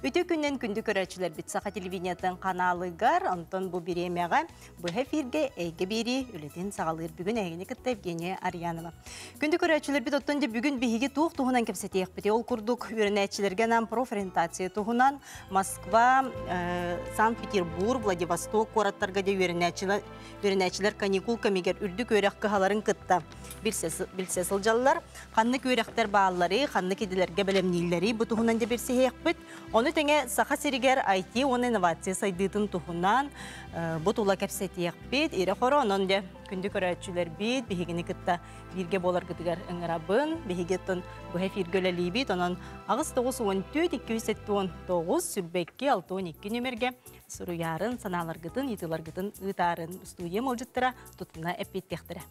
Өтө күннен күнді көрәчілер бит сақа телевидениятын каналыгар, онтон бу биремяға бу эфирге эйге бери үлетин сағалыр бүгін әйгені кітті Евгения Арьянова. Күнді көрәчілер бит оттон де бүгін биһиги туық туғынан кепсетейік бите ол күрдік үйренәчілерге нам профориентация туғынан Москва, э, Санкт-Петербург, Владивосток кораттарға де үйренәчілер каникул камигер үрдік өрек кыхаларын кытта. Билсе сылжалылар, қанны көректер бағалары, қанны кеділерге білемнейлері бұ туғынан де берсе хейқпіт. Оны тәңе сақа серігер IT, оны инновация сайдытын туғынан бұ тула кәпсеті еқпіт. Ире қоры онын де күнді көрәтшілер бит, бігігіні кытта бирге болар кытыгар ыңырабын, бігігеттін бұ хефиргөлі бит, онын ағыз 9-14-279 сүрбекке 6-12 нөмерге сұруярын, саналар гытын, итылар гытын, ытарын студия молжыттыра, тұтына әппеттектірі.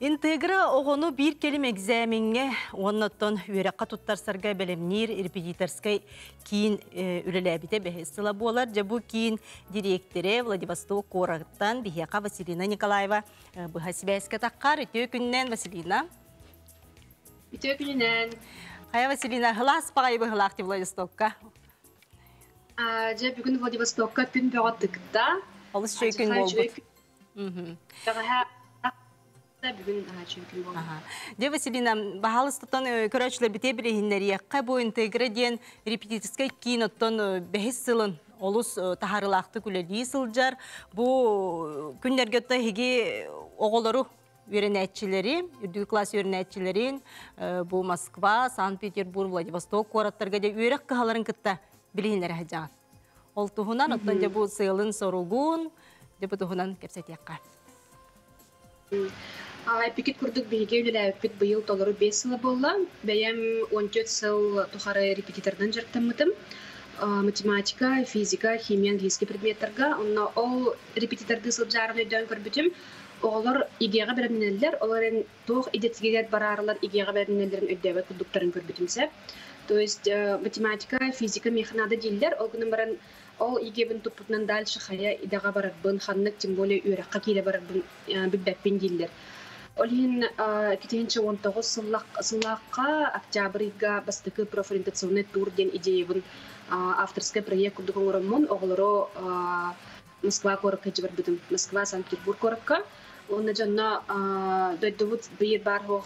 Интегра оғыну бір келім экзаменге оннаттон үйераққа туттарсарға бәлемнер репетиторскай кейін үлеләбіте бәхестіла болар. Жабу кейін директоре Владивосток Корақтан Бихияқа Василина Николаева бұға сібәске таққар. Үтеу күннен Василина. Үтеу күннен. Қая Василина, ғылас бағай бұл ғылақты Владивостокқа? Жа бүгін Владивостокқа күн бөғаттықта. Олыс жөй күн болбыт. Бүгін чүнкін болды. Де Василина, бағалыстықтан көрәчілер біте білігіндер еққа бұл интеграден репетиторскай кейін оттан бәхес сылын олыс тахарылақты күлелі сылжар. Бұл күндерге отта хеге оғылары үйренәтчілері, үрдігі класс үйренәтчілерін бұл Москва, Санкт-Петербург, Владивосток қораттарға де үйрек қығаларын кітті білігіндер әжаған. Ол тұхынан оттан де бұл сылын соруғын, де бұл тұхынан кепсет еққа. Эпикет курдук биһиге үлеләппит быйыл толору 5 сылы болла. Бәйәм 14 сыл тухары репетитордан жырттамытым. Математика, физика, химия, английский предметтерга. Онна ол репетиторды сылып жарып өйдөн көрбүтүм. Олар игега беренелер, оларын тох идетсигер барарлар игега беренелерин өйдөбөт курдуктарын көрбүтүмсә. То есть математика, физика, механада диллер, ол гынан баран ол игебин тупутунан дальше хая идага барарбын, ханнык тем более үйрәкка киле барарбын биббәппен диллер. Олин китенче 19 сыллаққа октябрьга бастыкы профориентационный тур ден идеябын авторский проект курдук оңороммун оголоро Москва коракка жибарбытым. Москва, Санкт-Петербург коракка. Онна жанна дойдовут бийер бар хох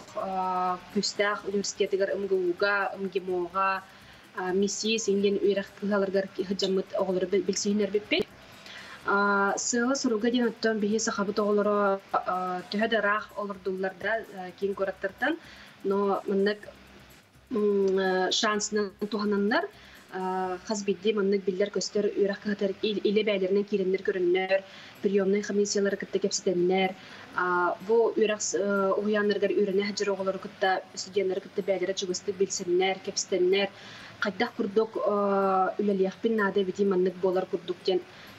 күстах университетигер ымгууга, ымгемоға, миссии сенген үйрәк кыгаларгар хыжамыт оголоро билсинер биппет. Сыла суруга ден оттон бихи сахабыт оголоро төһөдө рах олордулларда кин кораттартан, но мыннык шансынан тухананнар хазбидди мыннык биллер көстөр кыгатар иле бәйлеринен киреннер көрүннөр, приемный комиссиялары кытта кепсетеннер. Бу үйрәк уяннаргар үйрәнә хаҗыр оголоро кытта студентлар кытта бәйлере билсеннер, кепсетеннер. Кайдах курдук бити болар курдук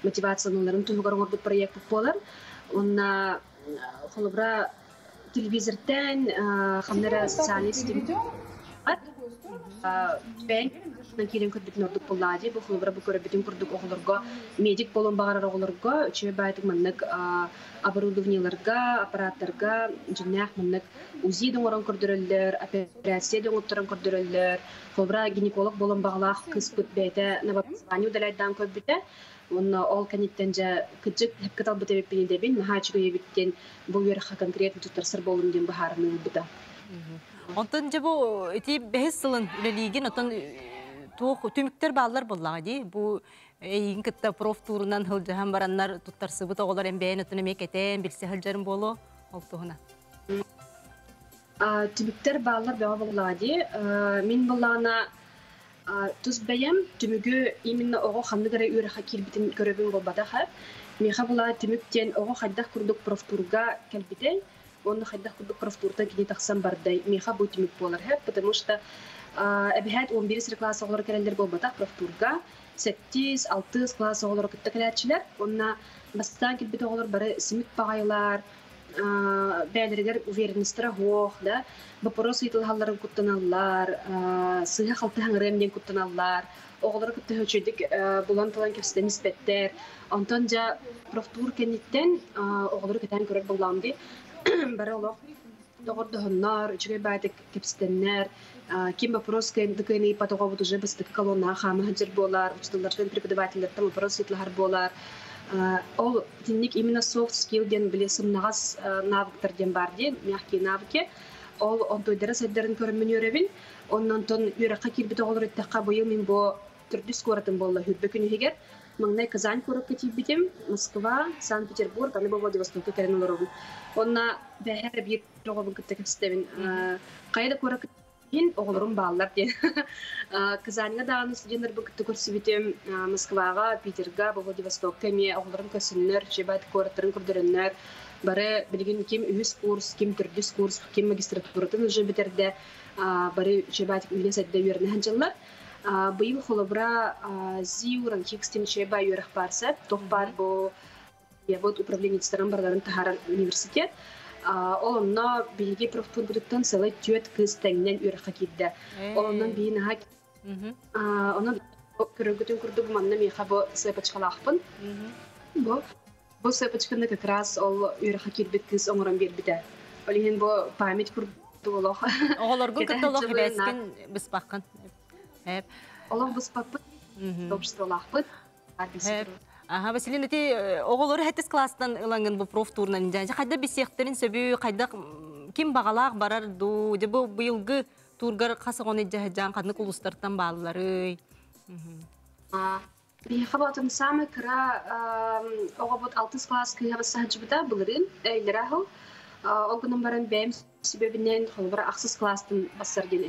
мотивацияларын туһугар оңорбут проект болар. Онна холобра телевизортен хамнара социальный сетим бәң кирен көрбүтүн ордук буллади бу холобра бу көрбүтүн курдук оголорго медик болон багарар оголорго байтык мыннык оборудованияларга аппараттарга жиннах мыннык узи доңорон көрдөрөллөр операция доңотторон көрдөрөллөр холобра гинеколог болон багалаах кыспыт Онна ол каниттен жа кыджык хепкатал бите беппини дебин нахачыга ебиттен бу юраха конкретно тутарсыр болун ден бахарының бута. Онтон жа бу эти бехес сылын үлелиген отон туох түмүктер баалар боллага ди бу эйин кытта проф турунан хылжахан бараннар туттарсыбыт оголор эмбээн отон эмек этен билсе хылжарын боло ол туһуна. Түмүктер баалар бега боллага ди мен боллагана тус бәйәм түмүгү именно ого ханныгара үрәхә килбитин көрөбүн болбадаха меха була түмүктен ого хайдах курдук профтурга келбите онны хайдах курдук профтурда кини таксан бардай меха бу түмүк болар хэп потому что эбихат 11 класс оглор келелер болбатах профтурга. 7 6 класс оглор кытта келәчиләр онна бастан килбите оглор бары симик багайлар бәлерегер уверенностьтера хоох да? Вопрос ыйтылхалларын куттаналлар сыха халты хаңырем куттаналлар оголор кытта хөчөдик булан талан кепсите ниспеттер онтон жа профтур болар. Ол тинник именно soft skill ден биле сымнагас навыктар ден бар ден мягкие навыки. Ол онтойдара сайдарын көрөмүн өрөбүн оннон тон үракка кирбит оголор иттакка быйыл мин бо түрдүс куоратын болла хүрбө күнү хигер маңнай казань тиббитим москва санкт петербург аны владивостокка керен олоробун онна бэхэр бир тоҕобун кытта кайда куракка Ин оғылырым баллар ден. Казаньга дағаны студенттер бұл күтті көрсібітім Москваға, Питерга, Владивостокка ме оғылырым көсінлер, жебайт көріттірін көрдірінлер. Бары білген кем үйіс курс, кем түрдіс курс, кем магистратуратын уже бітерді. Бары жебайт үйлен сәдді үйеріне ханчалар. Бұйыл холобра зиуран хикстен жебай үйеріқ барса, тоқпар бұл вот управление старым бардарын тахаран университет. Олонно биһиги профтурбуттан сылай түөт кыз тәңнен үрәхә кидде. Олоннан биһин ха онон көрөгөтүн курду бу манна миха бу сепачкалахпын. Бу бу сепачканы как раз ол үрәхә кидбит кыз оңорон бербите. Олиһин бу память курду олох. Оголоргун кыттолох бескен биспаккан. Хеп. Олох биспакпын. Обществолахпын. Хеп. Ага, Василина, ти оголор хәттес класстан ыланган бу проф турнан инжан. Кайда бисехтерин сөбү, кайда ким багалак барар ду, де бу быйылгы тургар касыгон иҗаһҗан кадны кулустартан баалары. Би хабатын самы кра огобот 6 класс ки хаба саҗбыта булырын, эйлерахыл. Огунун баран бем себебинен холбара аксыз класстан басар ден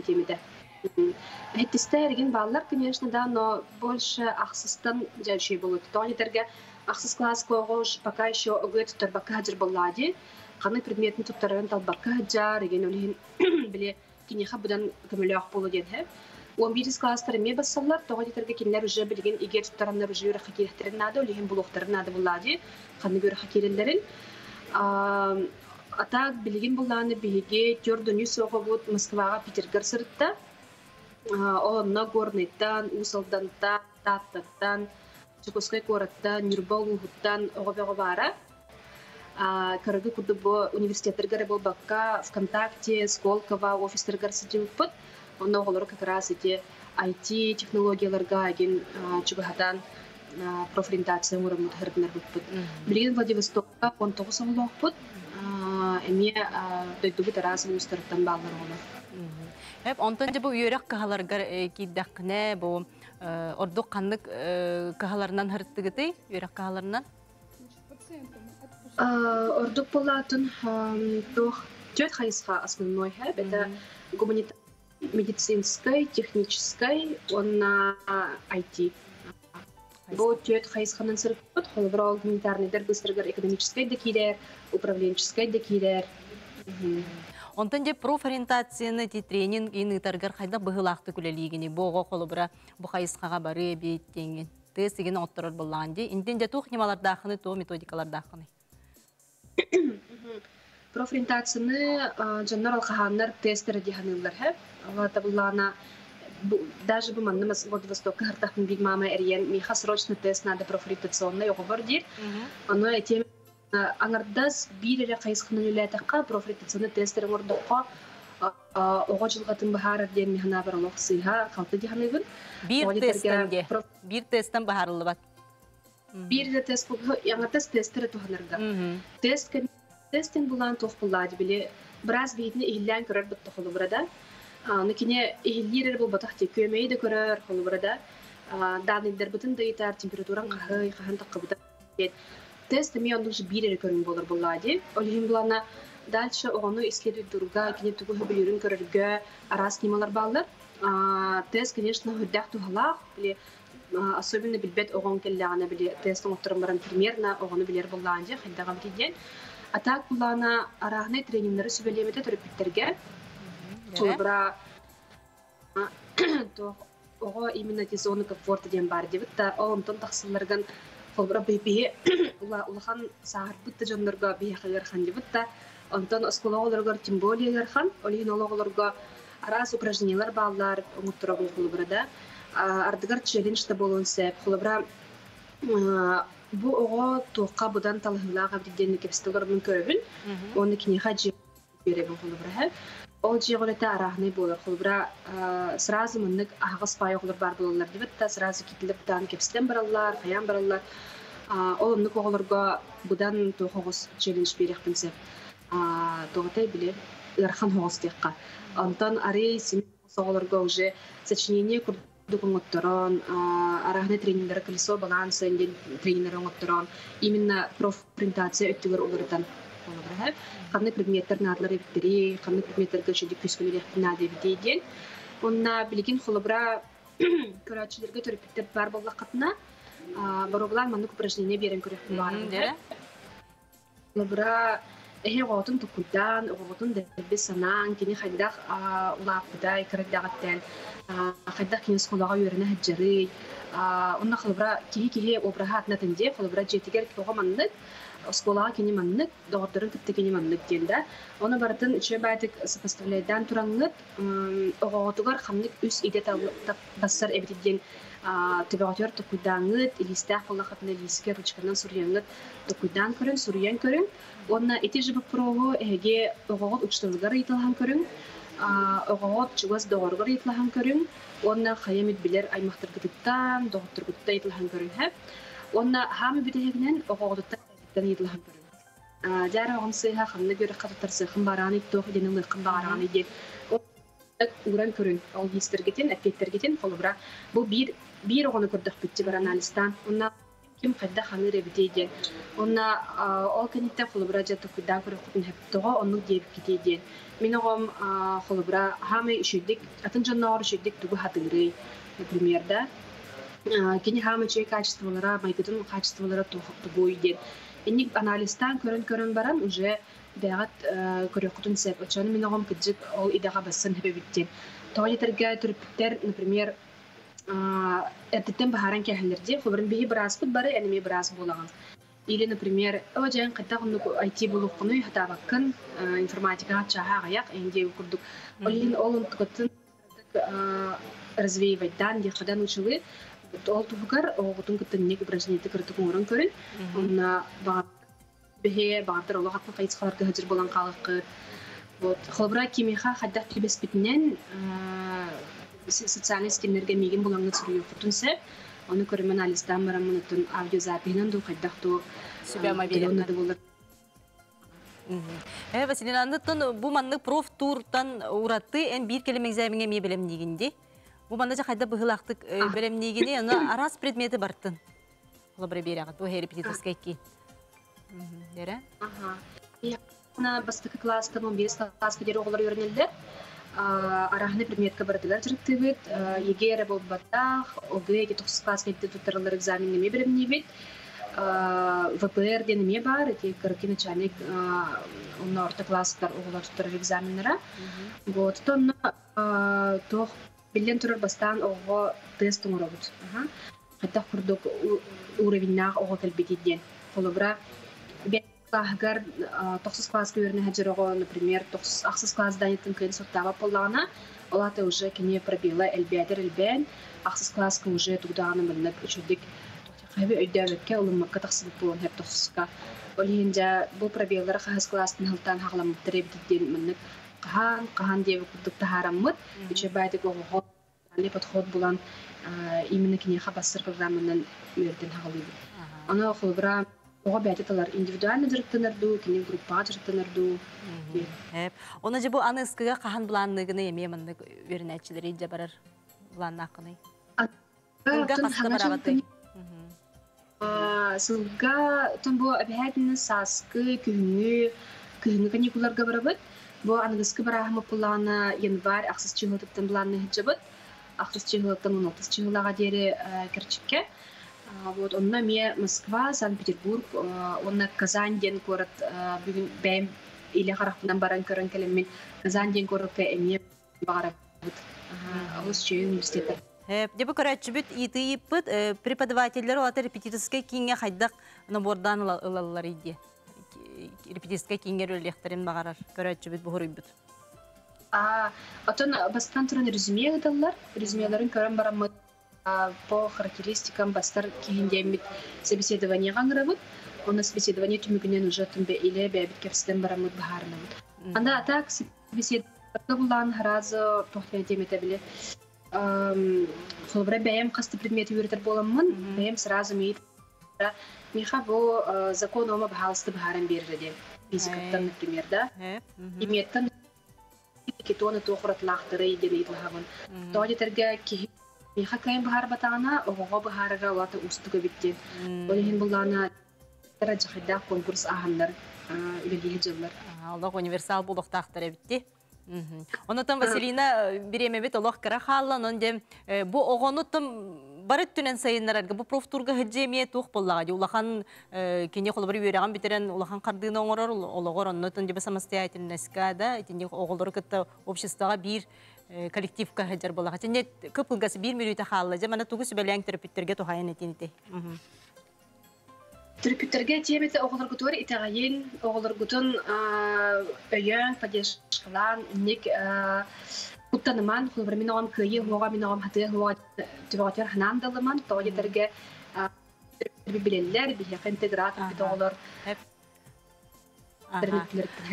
Хеттистер баллар, конечно, да, но больше ахсыстан жаши болот. Тонитерге ахсыз класс пока еще огет турбака хаджар боллади. Каны предметны туттарын талбарка хаджар, еген олин биле кинеха будан көмөлөк болу хэ. 11 класстар ме уже билген игер туттараннар уже юра хакирехтерин нады, олин булуктарын нады боллади. Каны гөр хакирелерин. Ата билген булланы биге төрдөнү соғобут Москвага Питергар сырытта. Онна горныйттан, усалдантан, таттаттан, чукускай кораттан, нюрбалугуттан оғабеға бара. Карагы куды бо университеттерге бо бакка ВКонтакте, Сколково, офистерге сидимпыт. Онна оғалары как раз эти IT технологияларга аген чугахатан профориентация мурамут хырдынар буппыт. Билген Владивостокка 19 соңлоқпыт. Эме дөйдүгү тарасы устарттан баллар олар. Хеп онтон же бу үйрәк каһаларга киддәкне бу ордук канлык каһаларынан хырттыгыты үйрәк каһаларынан Ордук болатын тох тет хайсха основной хэп это гуманит медицинской, технической, он на IT. Бу тет хайсханын сырыппыт, холброл гуманитарный дер быстрыгар экономической декилер, управленческой декилер. Онтон же профориентацияны ти тренинг ин ытаргар хайда быһылаахты күлелигини бого колубура бу хайысқаға бары биттенген. Тыс деген отторор боллаан же инден же тух немалар дахыны то методикалар дахыны. Профориентацияны жаннар алқаханнар тестері хэп. Ала табыллана даже бы манна мас Владивосток хартахын биг мама эриен миха срочно тест надо профориентационный оговор дир. Оно этим аңардас бирere кайсхын үлетакка профориентационный тестерин ордокко ого жылгатын бахар ден михана баралох сыйха халты диханыгын. Бир тестенге. Бир тесттен бахарылы бат. Бир тест яңа тест тестері туханырга. Тест тестин булан тух буллади биле браз битне ихлән көрөр бит тухулы burada. Аны кине ихлирер бу батахти көмейде көрөр burada. Данылдар бутын дыйтар температуран кахый кахан таккыбыта. Тест ми он уже бирер көрүн болор буллади. Олихин булана дальше ону исследует друга, кине тугу хөбүлүрүн көрөргө арас нималар баллар. Тест, конечно, хөддах тухалах, биле особенно билбет огон келлягана биле тестин оттурун баран примерно огону билер буллаанже хайдагам тиден. А так булана арахны тренингдери сүбелемете төрөпүттерге. Тулбра то ого именно ти зона комфорта ден бар дебит та онтон тахсылларган холбра бибие ула улахан саарбытта жоннорго бие хагархан дебит та онтон оскологолоргор тем более гархан олин ологолорго арас упражнениялар баалар оңуттурабын холбра да ардыгар челленджда болон сеп холбра бу ого туокка будан талыхылаага биддени кепстелорун көрүбүн оны кини хаджи беребин холобра ол жеголете арахны болар холобра сразу мыннык агыс пай олар бар болалар дибет та сразу китилип таан кепстен бараллар хаян бараллар. Ол оннук оголорго будан тохогус челлендж берекпинсе тоготай биле ырхан хогус текка онтон ари син соголорго уже сочинение курдук оңотторон арахны тренерлер колесо баланса тренер оңотторон именно профпринтация өттүгөр олардан. Олар қандай предметтер надлар эбиттери қандай предметтерге жеди күскүлер нады эбитейден онна билигин холобра көрәчилерге төрөпүттер бар болла катына бороглар маннык упражнение берен көрөп бар холобра эхе готун тукудан оготун дерби санаан кини хайдах улаапыдай кырдагаттен хайдах кини сколага үйрөнө хаджары онна холобра киһи киһи обраха атнатынде холобра жетигер кого маннык сколага кини маннык доҕотторун кытты кини маннык диэлда оны барытын үчө баатык сопоставляйдан тураңныт оҕоҕотугар хамнык үс иде бассар эбитидден төбөҕөтөр тукуйдааңыт илистээх боллахатына илиске ручканан сурьяңыт тукуйдаан көрүн сурьян көрүн онна чугас доҕоргор ыйтылахан көрүн онна хаямит билер оҕоҕотуттан тан йыдлаһан көрүн жара огамсыйха хамна көрө кататар сыхын бараны тох денин лыкын бараны де уран көрүн ол хистергетен әппеттергетен холубра бу бир бир огону көрдөх бүтчи бар анализтан онна ким кайда ханы ребитейден онна ол канитта холубра жата кудан көрө кутун хептого онну диеп китейден мен огом холубра хамы ишүдик атын жанноор ишүдик тугу хатыгрый например да кини хамы чей качестволара качестволара Инник анализтан көрөн көрөн баран уже бәгат көрөкутун сеп очаны мен огом кыджык ол идага бассын хебебиттен. Тоғытерге түрпүттер, например, эртеттен бахаран кәһелерде хобрын бии бираспыт бары әниме бирас булаган. Или, например, жайын кайта хунук IT булуккуну хатабаккын информатикага чаха гаяк энде курдук. Олин олун тукатын развеивать дан дихадан учылы ол тубукар оғутун кыттын неге упражнениети кыртык уурун көрүн онна бехе багатыр оло хатны кайыскаларга хажыр болан вот холбра кимиха битнен социальный мигин булаңны оны мунутун ду себя Э, Василина, андыттан бу проф туртан уратты, эн бир келем экзаменге ме билем дегенде. Бу манда жа быһылактык белемнигини аны арас предмети бартын. Лабра берагат бу репетиторская ки. Дере? Ага. На бастык класста ну бес класска дер оглар үйрөнелдер. Арахны предметка бардылар жырыктыбыт. Егер бу батах, огэ ки тохс класска дер туттарлар экзаменге ме белемнибит. ВПР дене бар, эти кырки начальник онна орта класстар оглар туттар экзаменнера. Вот, то тох Биллен турар бастан ого тест туңоробут. Хатта курдук уровеннах ого келбетиден. Холобра кахгар тохсус класс көрүнө хаджырого, например, тохсус аксыз класс данитын кен соттава поллагана, олата уже кене пробила элбен, класска уже үчүдик улуммакка тахсыбык болон кахан кахан диэбэ курдук тахараммыт үчэ байдык оҕоҕо ли подход булан именно кине хабассыр программанан үөрден хагалыбы аны охулбра ого бәтеталар индивидуально жырыктанарду кини группа жырыктанарду. Эп. Оны же бу аны ыскыга кахан буланныгыны эме мынды үөрүнәчилери же барар буланнакыны ылга каска барабаты. сылга тон бу обязательно саскы күнгү күнгү каникулларга барабыт. Бу ангыскы барахмы пулана январь аксыз чыгылтыптан буланны хиджабыт. Аксыз чыгылтын он алтыз чыгылага дери керчикке. Вот онна ме Москва, Санкт-Петербург, онна Казань ден город бүгүн бәйм иле харахтынан баран көрөн келем мен Казань ден городка эме барабыт. Алыс чөй университеті. Дебі көрәтчібіт итыйыппыт преподавательдер олаты репетиторская кинге хайдақ набордан ылалар иде репетистка кингер өлехтерин багарар көрөчүбүт бухуруйбут а отон бастан туран резюме ыдаллар резюмелерин көрөн бараммыт по характеристикам бастар кихиндемит собеседование гаңырабыт оны собеседование түмүгүнен уже тумбе иле бэбит кепсиден бараммыт бахарынабыт Анда так беседка булан харазы тохтен темете биле. Холбра бәйем касты предмет юритер боламмын. Бәйем сразу мейт. Миха бу закон ома бахалсты бахаран берді. Физикаттан, например, да? Иметтан кетоны тохрат лахтыры иде бейт лахабын. Тоди терге ки Миха кайын бахар батана, оғоға бахарыға латы устуга битти. Олихин булана тара жахидда конкурс ахандар, үлелиhe жыллар. Аллах универсал булуқтақтыр битти. Онотон Василина биремебит олох кара халлан онде бу огонутум барыт түнен сайыннарарга бу профтурга хыджемие тух боллага ди улахан кине холбар үйрәгән битерен улахан кардыны оңорор ологор оннотон диба самостоятельностька да итинде оголор кытта обществога бир коллективка хыджар боллага тенне көп кылгасы бир минута халла же мана тугус беләң терапевттерге тухайын этините Терапевттерге темете оголор гутор итагайын оголор гутун өйөн поддержкалан ник Уттаныман, хулбар мин огам кыйы, хуага мин огам хаты, түбөгөтөр ханан далыман, тоҕо терге билеллер, бихек интегратор бит оголор.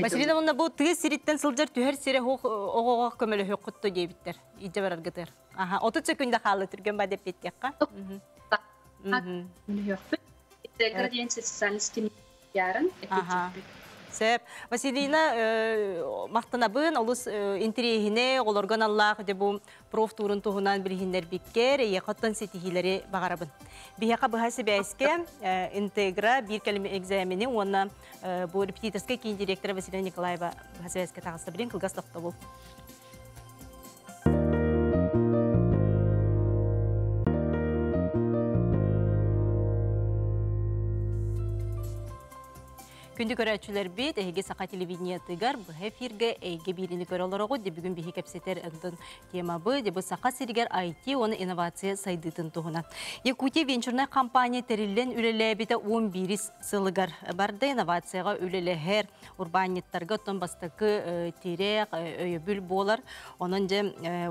Василина мунна бу тыгы сириттен сылжар түһэр сире оғоға көмөлө хөккутто дейбиттер. Ije барар гытыр. Аха, 30 секунда халы түрген ба деп социальный стимул ярын, Сәп. Василина мақтана бын, олыс интерегіне, олорган Аллах, де бұл проф турын туғынан білгендер біккер, е қоттан сетихилері бағарабын. Бияқа бұхасы бәйске интегра бір кәлімі экзамені, оны бұл репетиторскай кейін директора Василина Николаева бұхасы бәйске тағысты білін, қылғас тоқты бұл. Күнді көрәтшілер бет, әйге сақа телевидение тыгар, бұл эфирге әйге біріні көрілері де бүгін бейі кәпсетер әңдің тема бұ, де бұл сақа сірігер IT, оны инновация сайдытын тұғына. Якутия венчурная компания тәрілен үлелі беті 11 сылығар барды инновацияға үлелі әр урбаниттарға тұн бастықы терек, өйебіл болар. Оның же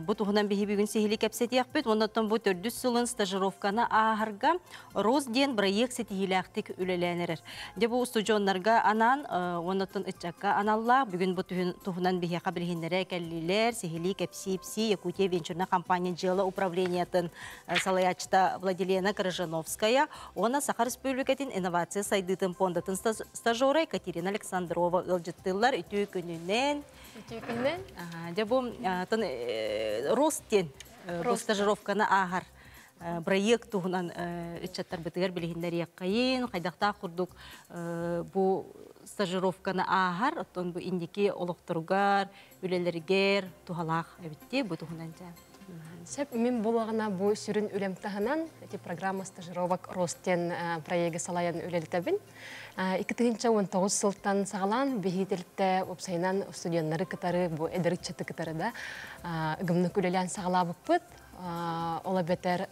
бұл тұғынан бейі бүгін сехілі кәпсетек бет, тұн бұл төрдіс сылын стажировканы ағарға Розден проект сетихілі ақтық үлеләнерер. Де бұл студионларға анан онотон ытчакка аналла бүгүн бу туһунан бихяка билһиннере кәллилер сихили кепсипси якутия венчурная компания жылы управлениятын салаячта владилена крыжановская она сахар республикатын инновация сайдытын пондатын стажера екатерина александрова ылжыттылар үтүү күнүнен үтүү күнүнен же бу ростен бу стажировканы агар проект туһунан ичаттар бытыгар билигиндер яккайын кайдакта курдук бу стажировканы аагар оттон бу индики олохторугар үлелергер тухалаах эбитти бу туһунан Сәп мен болагана бу сүрін үлем тахынан эти программа стажировок ростен проекты салаян үлелтәбин. 2019 сылтан сағалан бехителтте опсайнан студенттары кытары бу эдерчеты кытары да гымны күлелән сағала буппыт ола бетер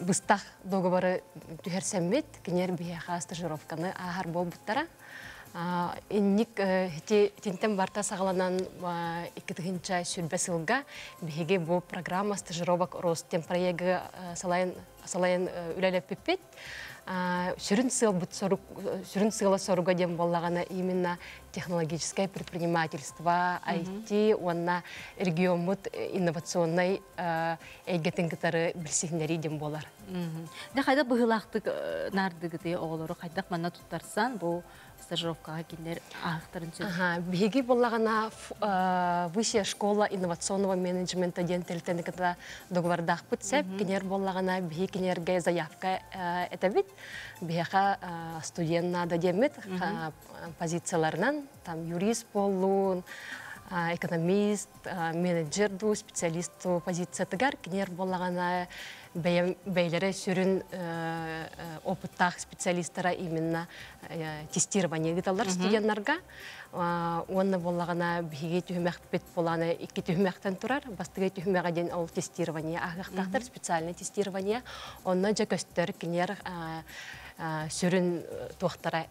быстах договоры түһәрсәммит кинер бияха стажировканы ахар бол буттара инник тинтен барта сагаланан иккитигинча сүрбе сылга биһиги бу программа стажировок ростем проегі салайын салайын үлелеп пиппит сүрін сыла соруга дем боллагана именно технологическое предпринимательство IT онна регионмут инновационный эйгетин кытары билсигнери дем болар. Да кайда быгылактык нардыгыты оголору кайдак манна туттарсан бу стажировкага кинер ахтарын сөз. Ага, биги боллагана высшая школа инновационного менеджмента ден телтен ката договордах кинер боллагана биги кинерге заявка это бит. Биха студент надо демет позицияларынан, там юрист болуын, экономист, менеджер ду, специалист позиция тыгар, кинер боллагана бәйлері сүрін опыттақ специалисттара именно тестирование гиталар студенттарға онны боллагана биһиги түһүмэхпит боланы икки түһүмэхтен турар бастыгы түһүмэга ден ол тестирование агактактар специальное тестирование. Онно жа көстөр кинер сүрін туақтара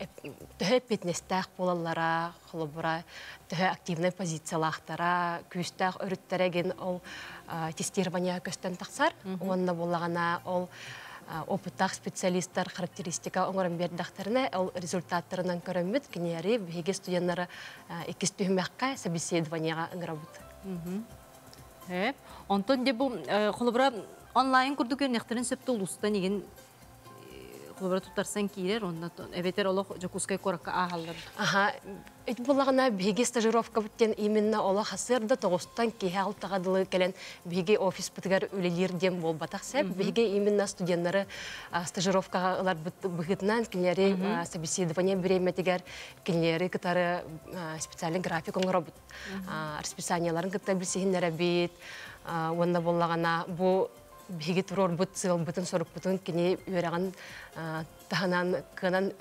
төһө петнестәк болалара холобура төһө активный позициялахтара күстәк өрүттәреген ол тестирование көстен тақсар онна боллагана ол опыттақ специалисттар характеристика оңырын бердақтарына ол результаттарынан көрөммүт кинери биһиги студенттары иккис түһүмэкка собеседованияга ыңырабыт. Онтон де бу холобра онлайн курдук нехтерин септе улуста неген холобра тутарсан кирер, онна эветер олох жокускай коракка ахаллар. Аха, эт булагана биги стажировка биттен именно ола хасырда тогустан киһе алтагадылы келен биги офис битгер үлелер дем болбатак сәп биги именно стажировкага ылар быгытнан а, собеседование береметигер кинери кытары специальный график расписанияларын кытта бит онда боллагана бу биги турор бут сыл бутун сорук бутун кини үраган таханан кынан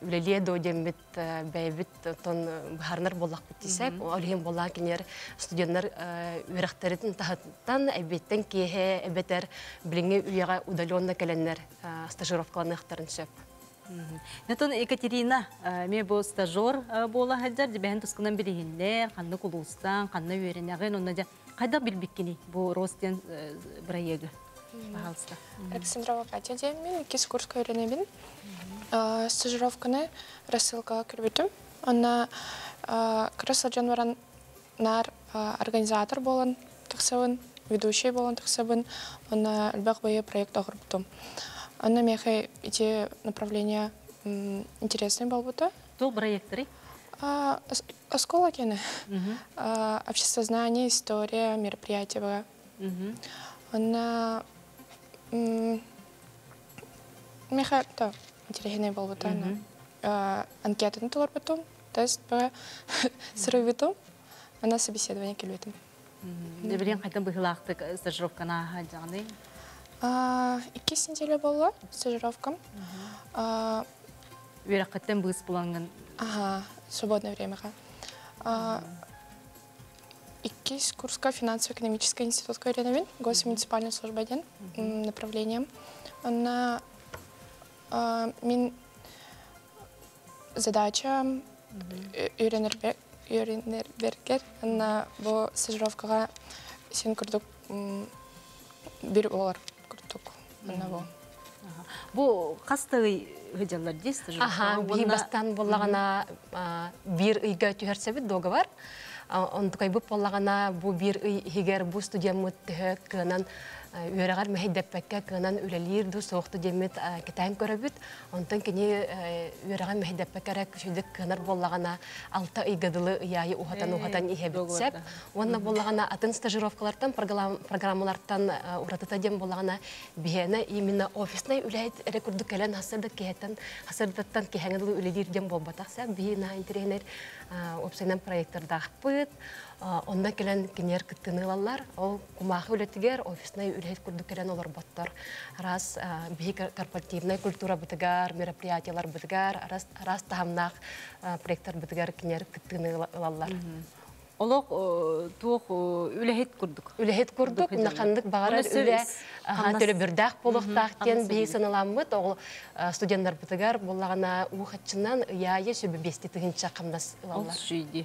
үлелие до дембит бәйбит тон бахарнар боллак бит дисеп олхин болла кинер студенттар үрәхтерин тахаттан әбеттен кеһе әбетер билиңе уяга удаленно келеннер стажировкаларны хтарын сөп. Нетон Екатерина, ме бу стажер бола хаджар, дебен тускынан билихиллер, канны кулустан, канны үйренеген, онна да кайда билбиккини бу ростен проекты. Пожалуйста. Александрова Катя де мен кис курска үйренебин. Э, Стажировканы рассылкага кірбетім. Онна крысыл жанваран нар э, организатор болан тықсабын, ведущий болан тықсабын. Онна үлбәк бойы проект ағырбытым. Онна мехе эти направления м, интересный был бы Тол проекттары. А. А, Обществознание, история, мероприятия. была. Меха та интересный был вот она. Анкетаны толар потом, тест сыры битум. Она собеседование келбетим. Дебелен кайдан быхылактык стажировкана хаджаны. Икки неделя была стажировка. А, Үйрәккәттен быз буланган. Ага, свободное время. Иккис Курска финансово-экономический институт Кайреновин, госмуниципальная служба один направлением. Она а, мин задача Юринербек Юринербергер на бо стажировкага сен курдук бир олар курдук ана бо. Бу касты хаджалар ди стажировка. Аха, би бастан боллагана а, бир ыйга түһәрсәбит договор. Онтукай бу боллагана бу бир хигер бу студент мөттө кынан үрәгәр мәһидәппәккә кынан үлелир ду соқты демет китән көрәбит. Онтан кини үрәгәр мәһидәппәккә күшүдек кынар боллагана алта ыйгадылы яйы ухатан ухатан иһәбитсәп. Онна боллагана атын стажировкалардан программ- программалардан уратыта дем боллагана бihene именно офисный үләйт рекорды кәлән хасырда кеһәтән хасырдаттан кеһәңдә үлелир дем болбатакса бина интернет опсайнан проекттарда ахпыт онда келен кинер кыттыныйлар ол кумахы үлетигер офисный үләйт күрдү келен олар боттор раз бии корпоративная культура бытыгар мероприятиялар бытыгар раз тахамнах проекттар бытыгар кинер кыттыныйлар Олох туох үлехет курдук. Үлэхет курдук, Курдук нахандык бағара қамнас- төлі қамнас бейі үле. саналамыт, ол студенттар бұтығар болағана уғатчынан яйы сөбі бесті түгінші қамнас Ол ұлалар. шүйди.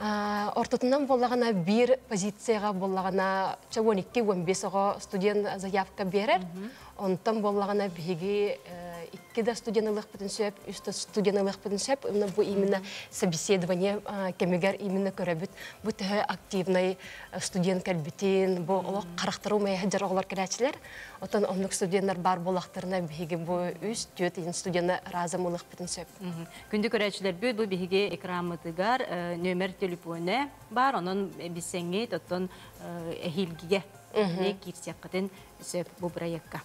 Ортотунан болағана бір позицияға болағана 12-15 оға студент заявка берер. Онтан болағана бігі икки да студентлық бүтін сөп, үсті студентлық бүтін сөп, именно бұл именно собеседование кемегер именно көрәбіт. Бұл тәхі активный студент кәлбітін, бұл олық қарақтыру мәйі жар оғылар кәрәчілер. Отан онлық студенттар бар болақтарына бігі бұл үст, төт, ен студентна разымылық бүтін сөп. Күндү көрөчүлөр бу бу биһиге экрамытыгар нөмер телефоны бар, онун бисеңи тоттон эхилгиге не кирсяккатын сөп бу проектка.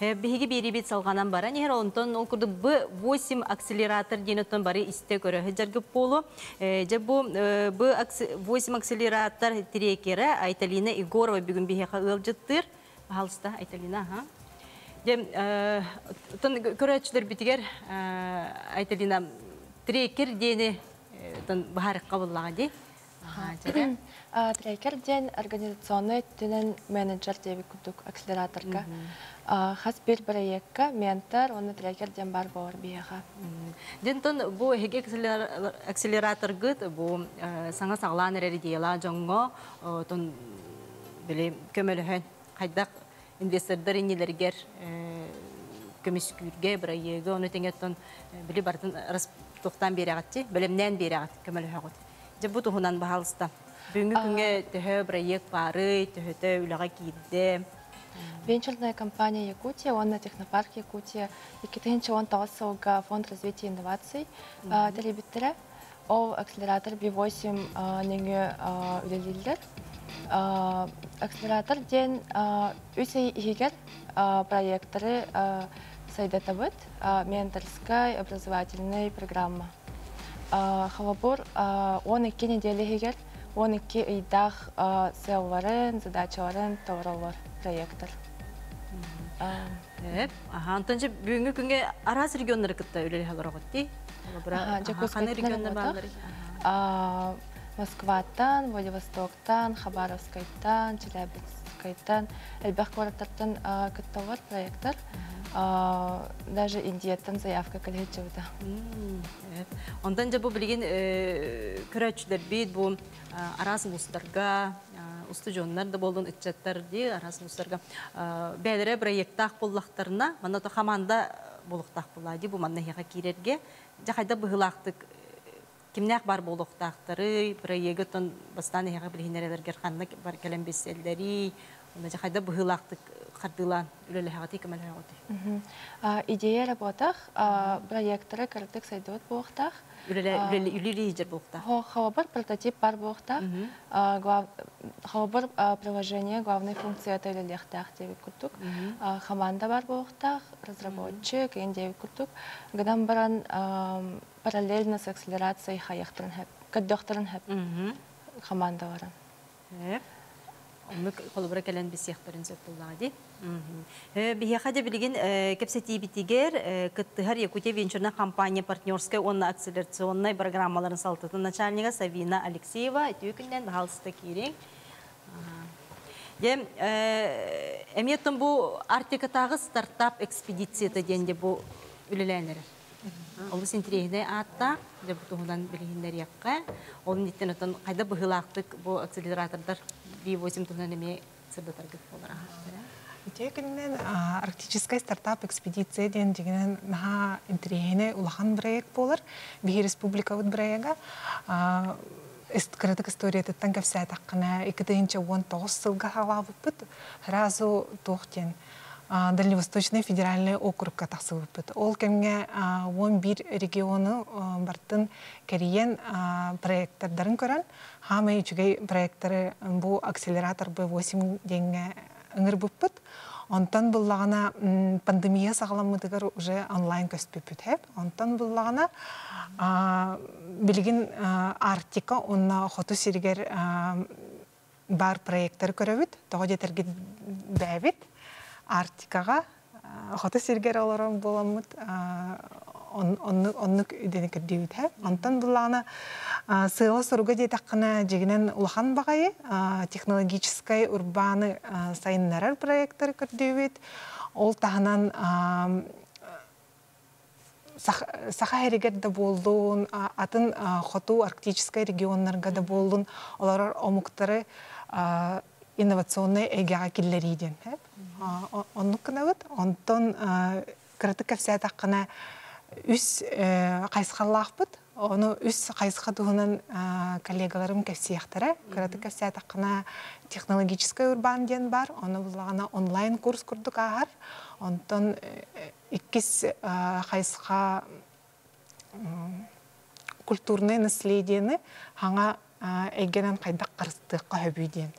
Биһиге бери салганан бара, нехер онтон ол курду B8 акселератор денотон бары исте көрө хеджаргы полу. Же бу бу 8 акселератор тирекере Айталина Игорова бүгүн биһиге ылжыттыр. Пожалуйста, Айталина, ха. Дем, тон көрәчілер бітігер, айталина, трекер дені тон бахарық қабыллаға де. Трекер ден организационный тінен менеджер деби күдік акселераторга. Хас бір проектка ментор, оны трекер ден бар бауыр бияға. Ден тон бу хеге акселератор гыт, бу саңа сағлан әрі дейла жоңго, тон біле көмөлөһөн хайдак инвестордар инелергер көміскүрге проекті, оны теңеттон біле бартын тоқтан берегатти, білімнен берегат көмөлөһөгөт. Же бу туһунан баһалыста бүгүнкү күнгө төһө проект бары төһөтө үліға кейді? Венчурная компания Якутия, он на технопарк Якутия, Екатеринча он талсауга фонд развития инноваций, Талибиттера, ол акселератор B8 неңе үлелілдер. Акселератор ден үсей егер проекторы сайда табыт, менторская образовательная программа. Халабур он екі неделі егер 12 ыйдах сеолларын, задачаларын тооролор проектор. Эп, аха, антанчы бүйінгі күнге араз региондор кытта үлели халар оготти. Каны региондор баалар. Москватан, Владивостоктан, Хабаровскайттан, Челябинскайттан, Элбах городтардан кытта проектор. проекттер. Даже Индияттан заявка калечевда. Ондан жа бу билген көрөчүлөр бит бу арас мустарга усты жоннар да болдун итчаттар ди арас мустарга бәдере проекттах боллактарына мана то хаманда болуктах була ди бу манна хига кирерге. Жахайда быгылактык кимнях бар болуктактары проектын бастан хига билгенерелергер ханна бар келен беселдери Онда жахайда быгылактык кардылан үлеле хагати кемел хагати. Идея работах, проекторы кырдык сайдот буохтах. Үлеле үлеле үлеле жер буохтах. Хавабар прототип бар буохтах. Хавабар приложение главной функции это үлелехтах деби курдук. Команда бар буохтах, разработчик, ен деби курдук. Гадам баран параллельно с акселерацией хаяхтырын хэп, каддохтырын хэп. Команда баран. Онны колубра келен бис яхтарын сөп буллади. Бихаха да билген кепсети битигер кыттыгар Якутия венчурная компания партнерская онна акселерационная программаларын салтытын начальника Савина Алексеева түйкүнден бахалсыта кирен. Дем эметтен бу Артикатагы стартап экспедицияда денде бу үлеләнер. Ол синтрейне атта, деп туһунан билгендер якка. Ол ниттен отон кайда быгылактык бу акселератордар B8 туһунан эме сырдатаргыт болара. Текеннен арктическая стартап экспедиция ден дегенен наха интрейне улахан проект болар. Бихи республика вот проекта. Кырдык история теттен кепсә таққына 2019 сылга халавыппыт. Разу тохтен. Дальневосточный федеральный округка тақсыбыппыт. Ол кемге 11 регионы бартын кериен проекттардарын көрін. Хамы үчігей проекттары бұл акселератор B8 денге ыңыр бұппыт. Онтан бұллағана пандемия сағаламыдығыр уже онлайн көспеппіт хеп. Онтан бұллағана білген артика онна хоту сиргер бар проекттар көрөбүт. Тоғы детерге бәбит артикаға хоту сиргер олорон боламыт оннук үдені кірдеуіт хеп. Онтан бұллағана сыйла соруга детаққына жегінен улахан бағайы технологической урбаны проекттар көрдеуіт. Ол тағынан саха әрегер да атын хоту арктической регионнарға да болдун, олар омуктары инновационный эгеға келлериден. Оннук кынабыт, онтон кыраты кәпсә таққына үс қайсықаллақпыт, оны үс қайсыға туғынан коллегаларым кәпсияқтары, кыраты кәпсә таққына технологическая урбан ден бар, оны бұлағана онлайн курс күрдік ағар, онтон иккис қайсыға культурный наследиені хаңа эгенен қайдақ қарыстыққа хөбүйден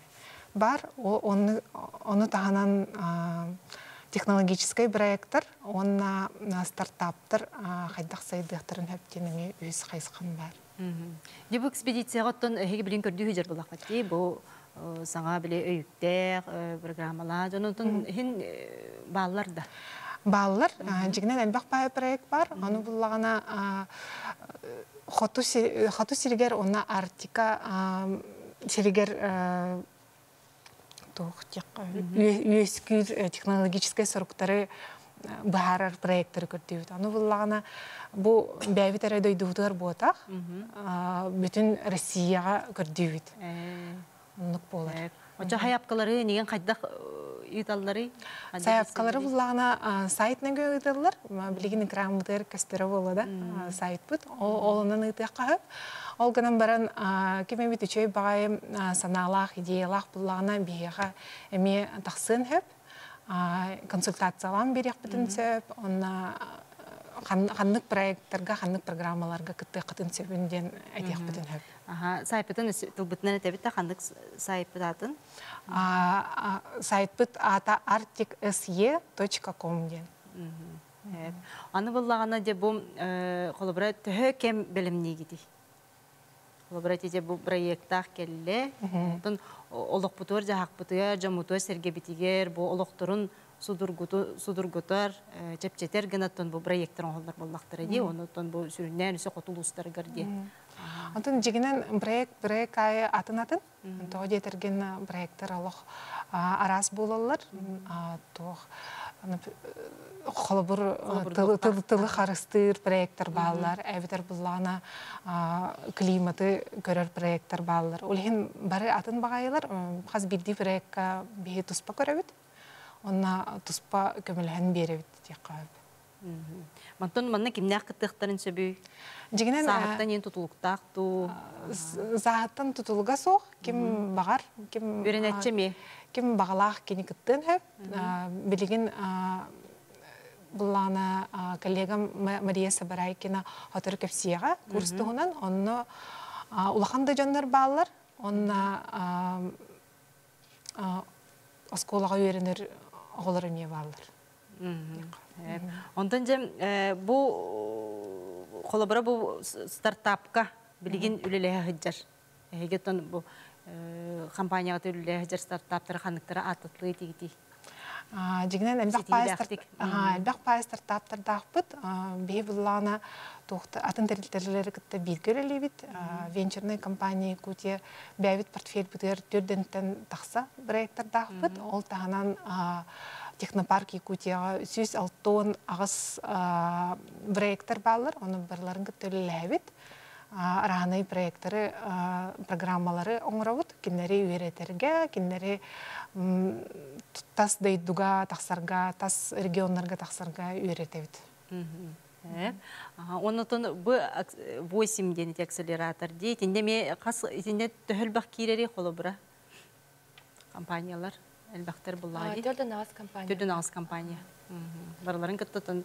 бар. Оны, оны тағанан технологический проекттар, онна стартаптар қайдақ сайдықтарын хөптеніңе өз қайсықын бар. Дебу экспедицияға оттон хеге білін көрді хүжер болақ бәтті, бұл э, саңа биле өйүктеэх э, программалар жонотун хин э, баалар да? Баллар, жигнен әлбақ бай проект бар, аны буллагана хоту си- хоту сиригер онна артика а, сиригер а, тух тек үескүр технологической сорокторы баарар проекттер көрдүбүт. Аны буллагана бу бәбит әрі дойдуутар буотах, бүтүн Россияга көрдүбүт. Оннук болар. Оча хаяпкалары неген кайдах ыйталлары Саяпкалары буллагана сайтына көйдылар. Билигин экранмытыр кастера болада сайт бут. Олонан ытыакка хөп. Ол гынан баран кеме бит үчөй багайым санаалах, идеялах буллагана бияга эми тахсын хөп. Консультациялан берек битин сөп. Онна ханнык проекттарга, ханнык программаларга кытты кытын сөбүнден айтыак битин хөп. Аха, сайпытын тылбытынан этебит та хандык сайпытатын. А, а, сайт бит ата articse.com ден. Аны буллагана де бу холобра төһө кем белемни гити. Холобра те бу проекттах келле. Тон олох бутур жахак бутуя жамуту серге битигер бу олохторун судургуту судургутар чепчетер генаттон бу проекттер холлар боллактыр ди. Оны тон бу сүрүннән үсө котулустар гарди. Антон жигинен проект проект ай атынатын. Тоғы детерген проекттер алох арас болалар. Тоқ холобур тылы харыстыр проекттер баллар, әбитер буллана климаты көрөр проекттер баллар. Олхин бары атын багайлар, хаз бидди проектка бихи туспа көрөбүт. Онна туспа көмөлһен беребит тияккабыт. Мантон манна кимнәк кыттыктарын сөбүй. Жигинен Сааттан ен тутулуктак ту. зааттан тутулга соқ, ким багар, ким Үренәтче ме? ким багалах кини кыттын хөп. Билигин буллана коллегам Мария Сабарайкина хатыр кепсияга курс тугунан онно улаханда жондар баалар, онна осколага үйренер эме баалар. Эп. Онтон жем э, бу холобара бу стартапка билигин үлелеhe хыджар. Эгетон бу э, компанияга үлелеhe хыджар стартаптар ханыктара атытлы тигити. Жигнен элбах Сетиле пай ахтик. Ага, элбах пай стартаптар дахпыт. Бей буллана тухта атын терилтерлери кытта бир көрелебит. Венчурный компания куте бәбит портфель бутер түрдентен тахса проекттар дахпыт. Ол таханан технопарк Якутияга сүз алтон агыс проекттар баллар, оны барларын көттөлеләбит. Араны проекттары, программалары оңыравыт, кинлери үйретерге, кинлери м, тас дейдуга тахсарга, тас үйретебит. Эп. Ага, онотон бу акс- 8 денет акселератор ди. Тинде ме кас тинде төхөлбак кирери холобра. Компаниялар элбактар буллаги. Төрдө нағыз компания. Түрдүн агыс компания. Кыттытын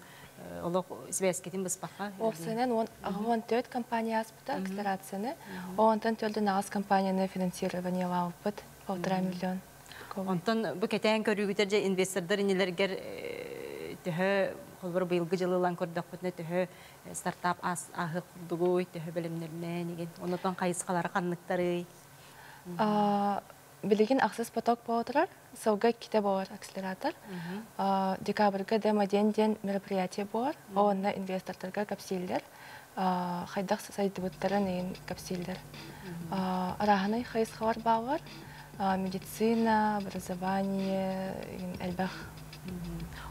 олох связкетин быспака. Оксанен он он төрт компания аспыта акселерацияны. Онтан төрдө нағыз компанияны финансирование лаупыт полтора миллион. Онтон бу кетен көрүгүтер же инвестордар инелергер төһө холбор быйылгы жылылан көрдөк бүтүнө төһө стартап ас ахы курдугуй төһө белемнерне деген. Онотон кайыскалары канныктары. А, Билигин аксыз поток болотурар, сылга ките болар акселератор. А, Декабрга дема ден ден мероприятие болар, онна инвесторларга капсилдер. Хайдах сайдыбыттарын еген капсилдер. А, Араханы хайыз хавар бағар, А, медицина, образование, еген әлбәх.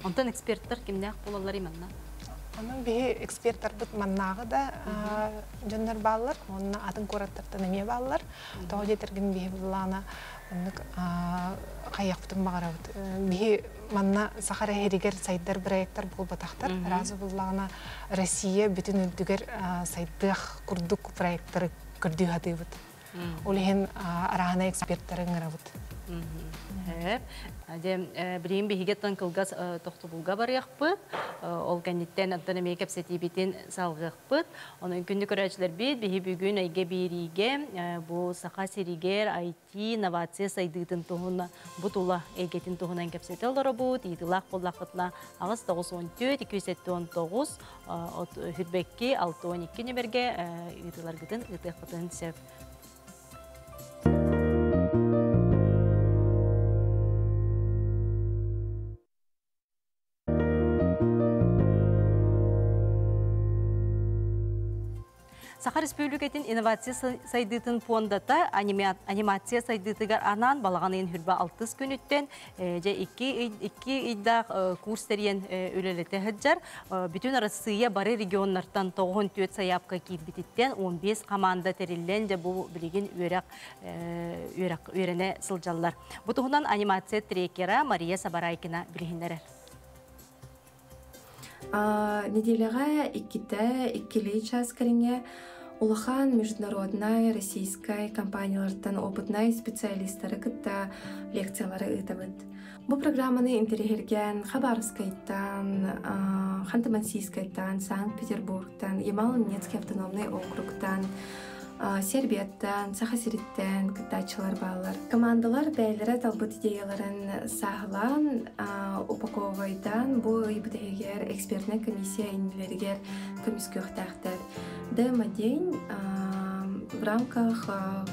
Онтон эксперттер кимнәк булалар иманна. Onun bir ekspertler bit mannағы да жондар баллар, onun атын кораттардан эме баллар. Тоғы жетерген бихи буллана оннук қаяқ бітін бағарабыт. Бихи манна Сахара херигер сайттар проекттар бұл батақтар. Разы буллана Россия бүтін үлдігер сайттық күрдік проекттары күрді хатыбыт. Олеген арағана эксперттары ыңырабыт. Хэп. Аде бирим бихигеттен кылгас тохтубулга барыякпыт. Ол кенниттен антана мейкап сетибитин салгыкпыт. Onun күндү көрәчләр бит бихи бүгүн айга бириге бу саха сиригер IT инновация сайдытын туһуна бутула эйгетин туһунан кепсете олары бут. Идилак боллакытна агыс 914 279 хүрбекки 612 нөмерге идилар гытын. Республикатын инновация сай- сайдытын фондата анимация сайдытыгар анан балаганын хүрбә 6 күнүттен э, же 2 2 идда курс терен үлелете хыджар Э, бүтүн Россия бары регионнардан 9 төт саяпка кийбититтен 15 команда бу билигин үрәк үрәк үрәне сылжаллар. Бу туһунан анимация трекера Мария Сабарайкина билгеннәр. А, Неделяға икките, иккилей час кәріңе Улахан международная российская компаниялардан опытный специалисттары кытта лекциялары ытабыт. Бу программаны интерегерген Хабаровскайттан, а, Ханты-Мансийскайттан, Санкт-Петербургтан, Ямал-Ненецкий автономный округтан, а, Сербияттан, Сахасириттен кыттачылар балар. Командалар бәйлері талбыт идеяларын сағылан упаковайдан бу ибдегер экспертная комиссия инлергер комиссиохтахтар. Дема день в рамках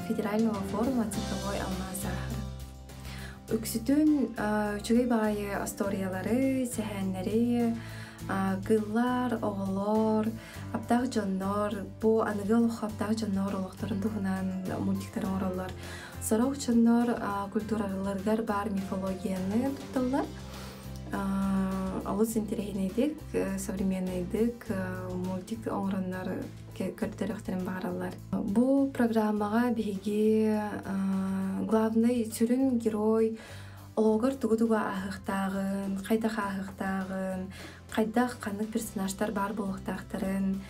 федерального форума цифровой алма сахара. Үксүтүн чүгей баайы асториялары, сәһәннәре, кыллар, оголор, аптачондорп мультиктер оролор оңролор соочондор культуралыа бар мифологияны лар и современныйдык мультик оңроорар бул программага биги главный сүрүн герой Ологор тугу-туга ахыктагын, кайдах ахыктагын, кайдах канык персонаждар бар болуктактарын,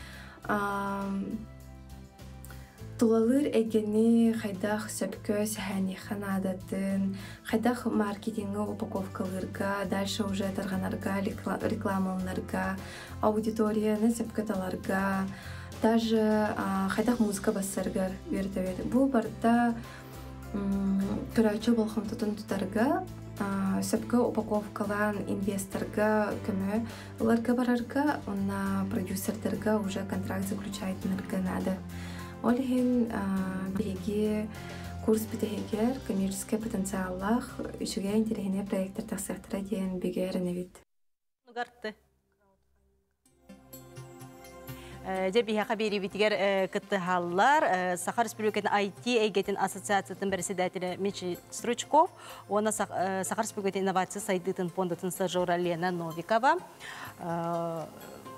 Тулалыр эгени хайдах сөпкө сэхани ханадатын, хайдах маркетинги упаковкаларга, дальше уже тарганарга, рекла- рекламаларга, аудиторияны сөпкөталарга, даже хайдах музыка бассаргар үйрөтөбөт. Бу барда көрөчү болхом тутун тутарга, а, сөпкө упаковкалан инвесторга көмө уларга барарга, онна продюсердерга уже контракт заключайтынырга надо. Олхин биги курс битегер коммерческий потенциаллах үчүгө интерехине проекттер тахсактыра диэн бигеренебит. Нугарты. Же бияха бери битигер кытты халлар Сахар Республикатын IT эйгетин ассоциациятын председателі Мичи Стручков, оны Сах- Сахар Республикатын инновация сайдытын фондатын стажера Лена Новикова.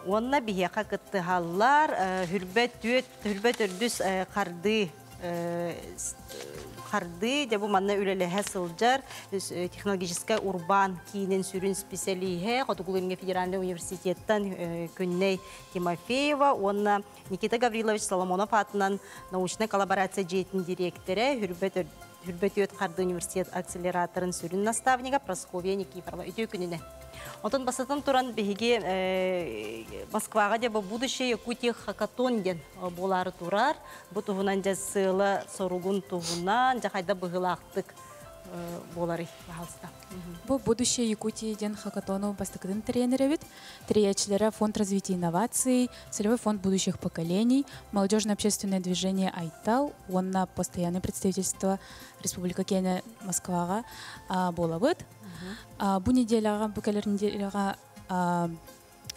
Онна бияха кытты халлар хүрбет үрдүс қарды қарды, де манна үлелеге сылжар, э, технологическая урбан кейінен сүрін специалиге, Қотығылынға федеральный университеттен э, Күнней Тимофеева, онна Никита Гаврилович Соломонов атынан научная коллаборация жейтін директоры, Хүрбет өр- Хүрбет өт қарды университет акселераторын сүрін наставнига Просковия Никифорова, үтеу күніне. Отон басатын туран биһиги э, Москвага де будущее Якутия хакатон ден э, болары турар. Бу туһунан же сыла соругун туһунан жахайда э, болары баһалста. Бұл будущее Якутии ден хакатону бастыкдын тренеревит, триячлера фонд развития инноваций, целевой фонд будущих поколений, молодежное общественное движение Айтал, он на постоянное представительство Республика Кения Москвага болабыт. Бу неделяга, бу келер неделяга а,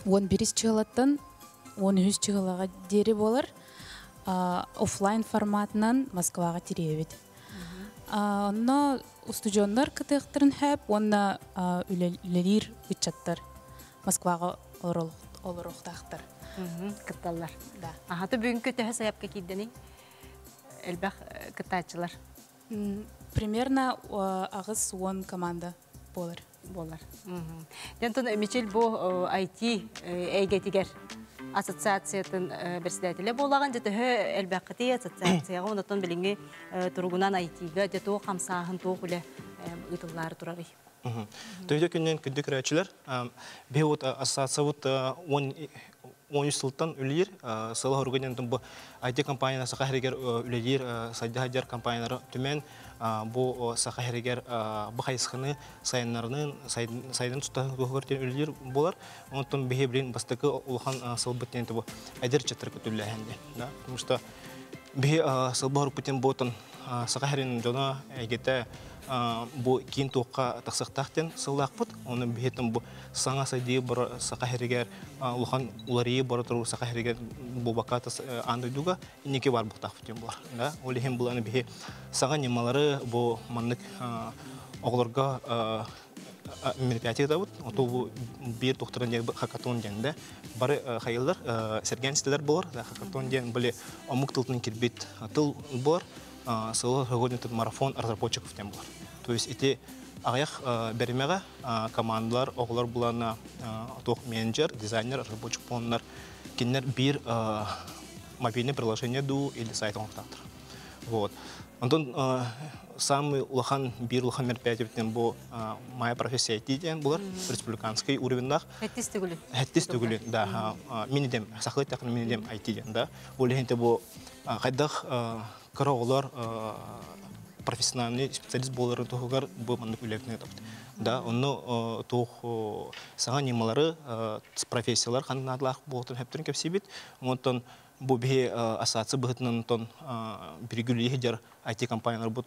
он бирис чыгалаттан, он үз чыгалага дери болар, а, офлайн форматынан Москвага тиребит. А, Онно устудионнар кытыктырын хэп, онна үлелир үтчаттар. Москвага олороқтақтар. Кытталлар. Да. Ахаты бүгүнкү төһө саяпка кийдени. Элбах кыттаачылар М, Примерно а, ағыз 10 команда болар. болар. Дентон Мичел бу IT эйгетигер ассоциациятын председателе болаган же төһө элбакыты ассоциацияга онотон билинги тургунан IT-га же тоо камсаахын тоо күле ытыллары турары. Тойда күннен күнді көрәчілер, беуот ассоциациявут 13 сылтан үлер, сылы хоргонен бұл IT компанияна сақа хәрегер үлер, сайда хаджар компаниялары түмен бұл сақа хәрегер бұқайсқыны сайынларының сайдан тұстағын көртен үлер болар. Онтон бейе білен бастықы ұлған сылбыттен әдер чатыр. Потому что би сылбар жона бу кин туққа тақсықтақтен сыллақпыт оны бихетім бу саңа сайдии бар сакахригер улахан уларии бар туру сакахригер бу баката анды дуга. Инеке бар буқтақпытен бар да. Олихин буланы бихи саңа немалары бу маннык оғларга мероприятие да вот ото бу бир доктор ден хакатон денде бары хайылдар серген стелер болар да. Хакатон ден биле омук тылтын кирбит тыл бар. Сылы хагоднет марафон разработчиков тем бар то есть эти аяқ бермеға командалар оғлар булана тоқ менеджер дизайнер разработчик боланlar кинер бир мобильное приложение ду или сайт оңтақтыр вот. Антон самый улахан бир улахан мероприятиятен бу моя профессия дейден булар республиканский уровеньдах Хеттис түгілі. Хәттис түгілі, да, минидем, сақлы тақын минидем айтиден, да. Ол ехенте бу қайдақ кыра олар профессиональный специалист болары туғығар бу мандық үлектіне тапты. Да, оны тух саңа немалары профессиялар қанадылақ болтын хәптерін кәпсебет. Онтон бу бе ассоциация быһытынан тон биргүлі хедер IT компаниялар бу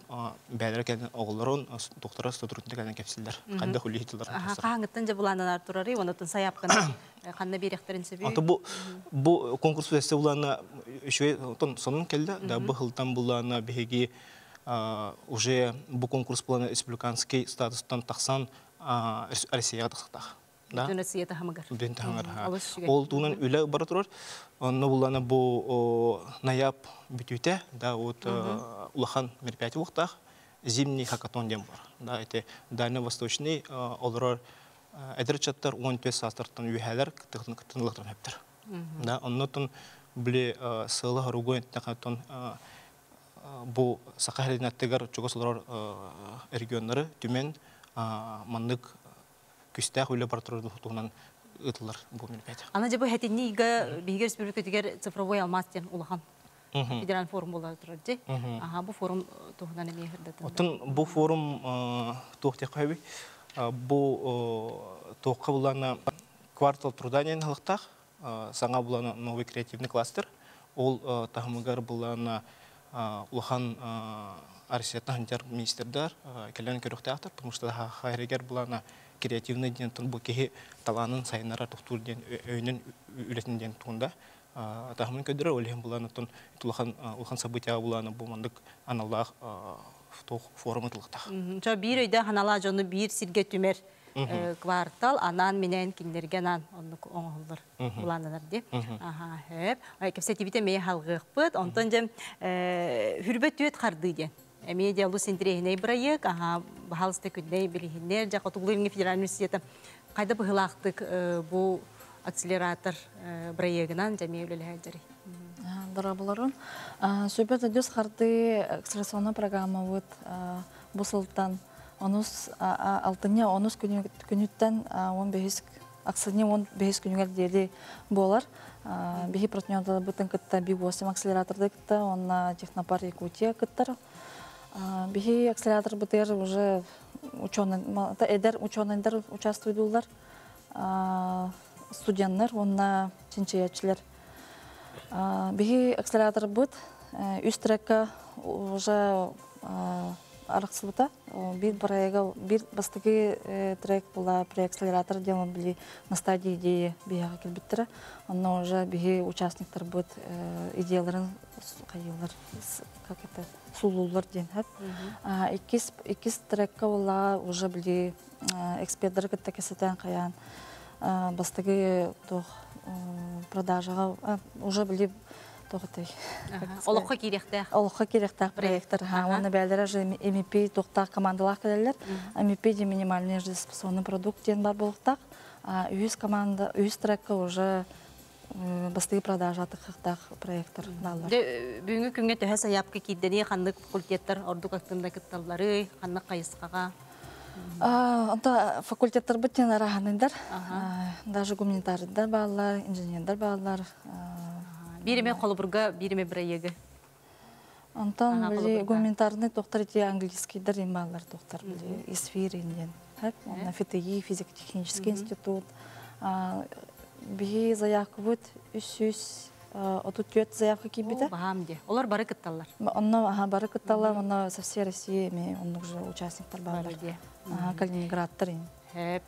бәлер кәлен оғыларын доктора сотрудник кәлен кәпсилдер. Қайда хүлі хедерлар. Аха, қаңыттан же бұлананар тұрары, оны тын саяпқын қанна беректерін сөбүй. Аты бу бу конкурс өсте булана еще тон сонун келде да бу хылтан булана беги уже бу конкурс булана республиканский статустан таксан Россияга таксактах. Жүгер. Ол туынан үлі бара турар. Онны булана бу наяп бүтүтә, да вот улахан мероприятие зимний хакатон дем бар. Да, это дальневосточный олар әдір чаттар 14 састыртын кытынлықтан хәптір. Да, біле сылы бу чугасылар регионнары түмен күстәк үлі бар тұрды туынан ытылар бу мероприятие. Ана же бұл хәтінні игі бейгер республика тегер цифровой алмастен улахан федерал форум болар же. Аха, бұл форум туғынан еме хырдатын. Отын бу форум тоқты қайбы, бу тоққа булана квартал труданиян халықтақ, саңа булана новый креативный кластер, ол тахымыгар булана улахан арсиятна хантер министрдар, келен көріқті автор, потому что хайрегер булана креативный ден тун бу кеһи таланын сайнара тухтур ден өйнен үлетин ден туында тахмын көдөрө олем буланы тун тулахан улхан события буланы бу мандык аналлах тох форумы тылыктах Жо бир өйдө ханала жону бир сирге түмер квартал анан менен киндерген ан онну оңоллор булананар ди. Аха, хеп. Ай кепсетибите мей халгыкпыт, онтон жем хүрбөт түөт карды ден. Эми диалу синтрехиней брайык, аха, бахалысты күдней билихиннер, жақ отуглуйнги федерал университеті. Қайда бұғылақтық бұл акселератор брайыгынан жәме өлелі жары. Дорабыларын. Сөйбет өдес қарды акселерационный программа вот бұсылтан. Онус алтыне онус күніттен он бейсік аксыне он бейс күнігер деді болар. Бихи партнерда бұтын кітті би 8 акселераторды кітті, онна технопар Якутия. Бихи акселератор бытыр уже ученый, эдер ученыйдар участвуйдулар. Студенттер, онна чинчиячилер. Бихи акселератор быт, үз трекка уже арақсылыта. Бир проекта, бир бастыгы трек була преакселератор делан били на стадии идеи бияга келбиттера. Онна уже биги участниктар быт идеяларын кайылар, как это, сулулар ден хат. Икис трекка була уже били эксперттер кетте кесетен каян. Бастыгы тох продажага уже били тоғытай. Олыққа керекті. Олыққа керекті проекттер. Оны бәлдері же МП тоқтақ командалақ кәлелер. МП де минимальный жизнеспособный продукт ден бар болықтақ. Үйіз команда, үйіз трекка уже бастығы продажа атықықтақ проекттер даллар. Бүгінгі күнге төһә саяпқы кейдені қандық факультеттер ордук ақтында кытталлары, қандық қайысқаға. Онта факультеттер бүттен араханындар. Даже гуманитарийдар балалар, инженердар балалар. Биреме қолыбырға, биреме бірайегі. Онтан біле гуманитарный тоқтар ете английскийдар им балалар тоқтар біле. Исфир инден. На ФТИ, физико-технический институт. Биги заявка будет үс-үс отут заявка де. Олар бары со всей России ме уже Калининградтар. Хеп.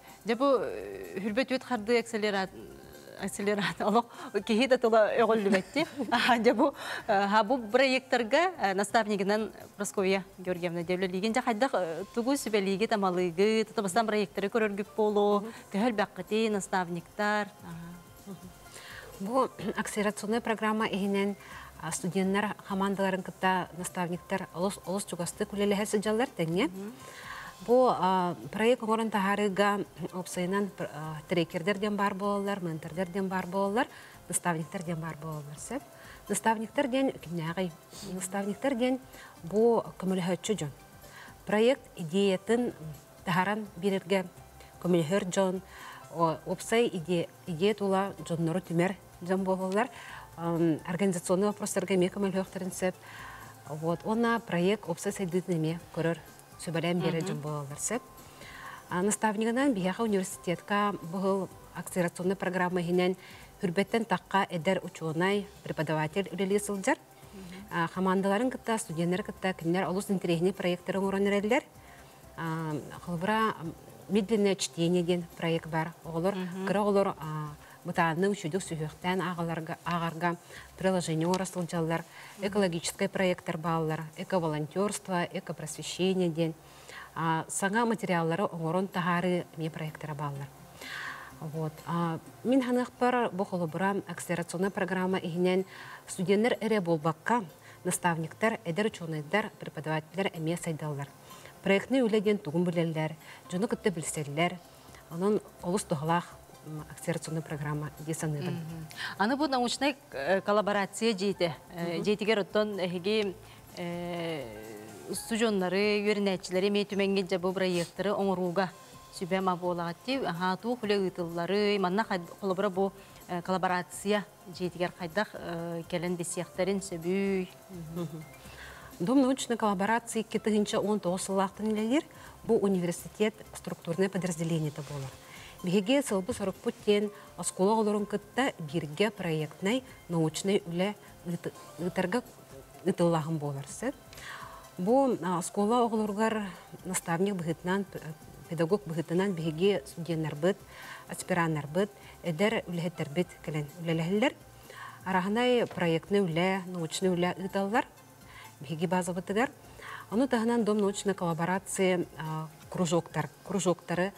Үт харды акселерат акселерат олох кихи да тола ögöllүбетти. Де бу ха бу проекттарга наставнигинен Просковья Георгиевна девлелиген жа хайда тугу сүбелиге тамалыгы татабастан проекттары көрөргүп болу, төхөл баккыти наставниктар. Бу акселерационная программа ихинен а, студенттер командаларын кытта наставниктер олос олос чугасты күлелеһе сыджалар теңе. Бу проект орын тахарыга опсайынан а, трекердерден бар болалар, ментордерден бар болалар, наставниктерден бар болалар. Наставниктерден кимнягы? Наставниктерден бу көмөлөһөччү жон. Проект идеятын тахаран бирерге көмөлөһөр жон, опсай иде идея тула жоннору түмер жон болалар. Организационный вопростарга ме көмөлөһөктөрүн сеп. Вот, она проект опсай сайдытныме көрөр сөбәлән бере жон болалар сеп. А, Наставнигынан бияха университетка бұл акселерационный программа хинен хүрбеттен таққа эдер учуонай преподаватель үлели сылжар. А, Командаларын кытта, студенттер кытта, кинер олус интерегни проекттарын оранырелер. Холбра медленное чтение ден проект бар. Олар кыра олар учудук сүйөктен агаларга агарга приложение орасылжалар, экологический проекттар баллар, эко-волонтерство, эко-просвещение ден. Саңа материаллары оңорон тахары ме проекттара баллар. Вот. Ханық бар бұл холобура акселерационная программа ихинен студенттер эре болбакка наставниктар, эдер ученыйдар, преподавательдер эме сайдалар. Проектны үледен тугун білелер, кытты білселер, onun олыс тухалах акселерационная программа десаныбын. Аны бу научный э, коллаборация жейте. Жейтигер оттон эһиги студионнары, юринәтчиләре ме түмәнгән жабы проекттары оңоруга сүбә ма болагатти. Ха ту хуле ытыллары, манна бу э, коллаборация жейтигер кайдах келен бесияқтарын сөбүй. Дом научной коллаборации кетігінші 19 сылақтын илелер бұл университет структурное подразделение та Беге сылбы сорок путтен оскола олорун кытта бирге проектнай научный үле ытарга ытыллагын боларсы. Бу оскола оголоргар наставник быгытынан педагог быгытынан беге студенттер быт, аспиранттар быт, эдер үлехеттер бит келен үлелехлер. Араханай проектны үле, научный үле ыталлар беги база бытыгар. Оны тағынан дом научной коллаборация а, кружоктар, кружоктары,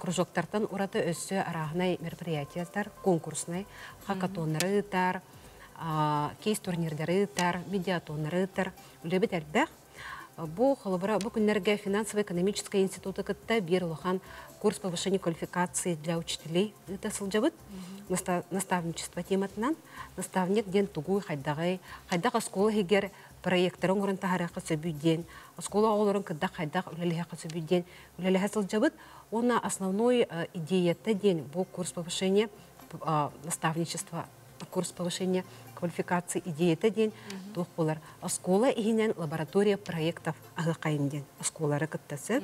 кружоктартан ураты өссі арағынай мероприятиятар, конкурсный, хакатоннары ытар, а, кейс турнирдары ытар, медиатоннары ытар, үлебет әлбәқ. Бу холобра бу күннәргә финансово-экономическая институты кытта бир улахан курс повышения квалификации для учителей. Это сылжабыт Наста- наставничество тематынан. Наставник ден тугуй хайдагы хайдак оскола хигер проекттарын орын тахаракы сөбүден оскола олорун кыдда хайдак үлелеха сөбүден үлелеха сылжабыт она основной э, идея ден бу курс повышения э, наставничества курс повышения квалификации идея ден тух болар оскола ихинен лаборатория проектов агакайын осколары кыттасы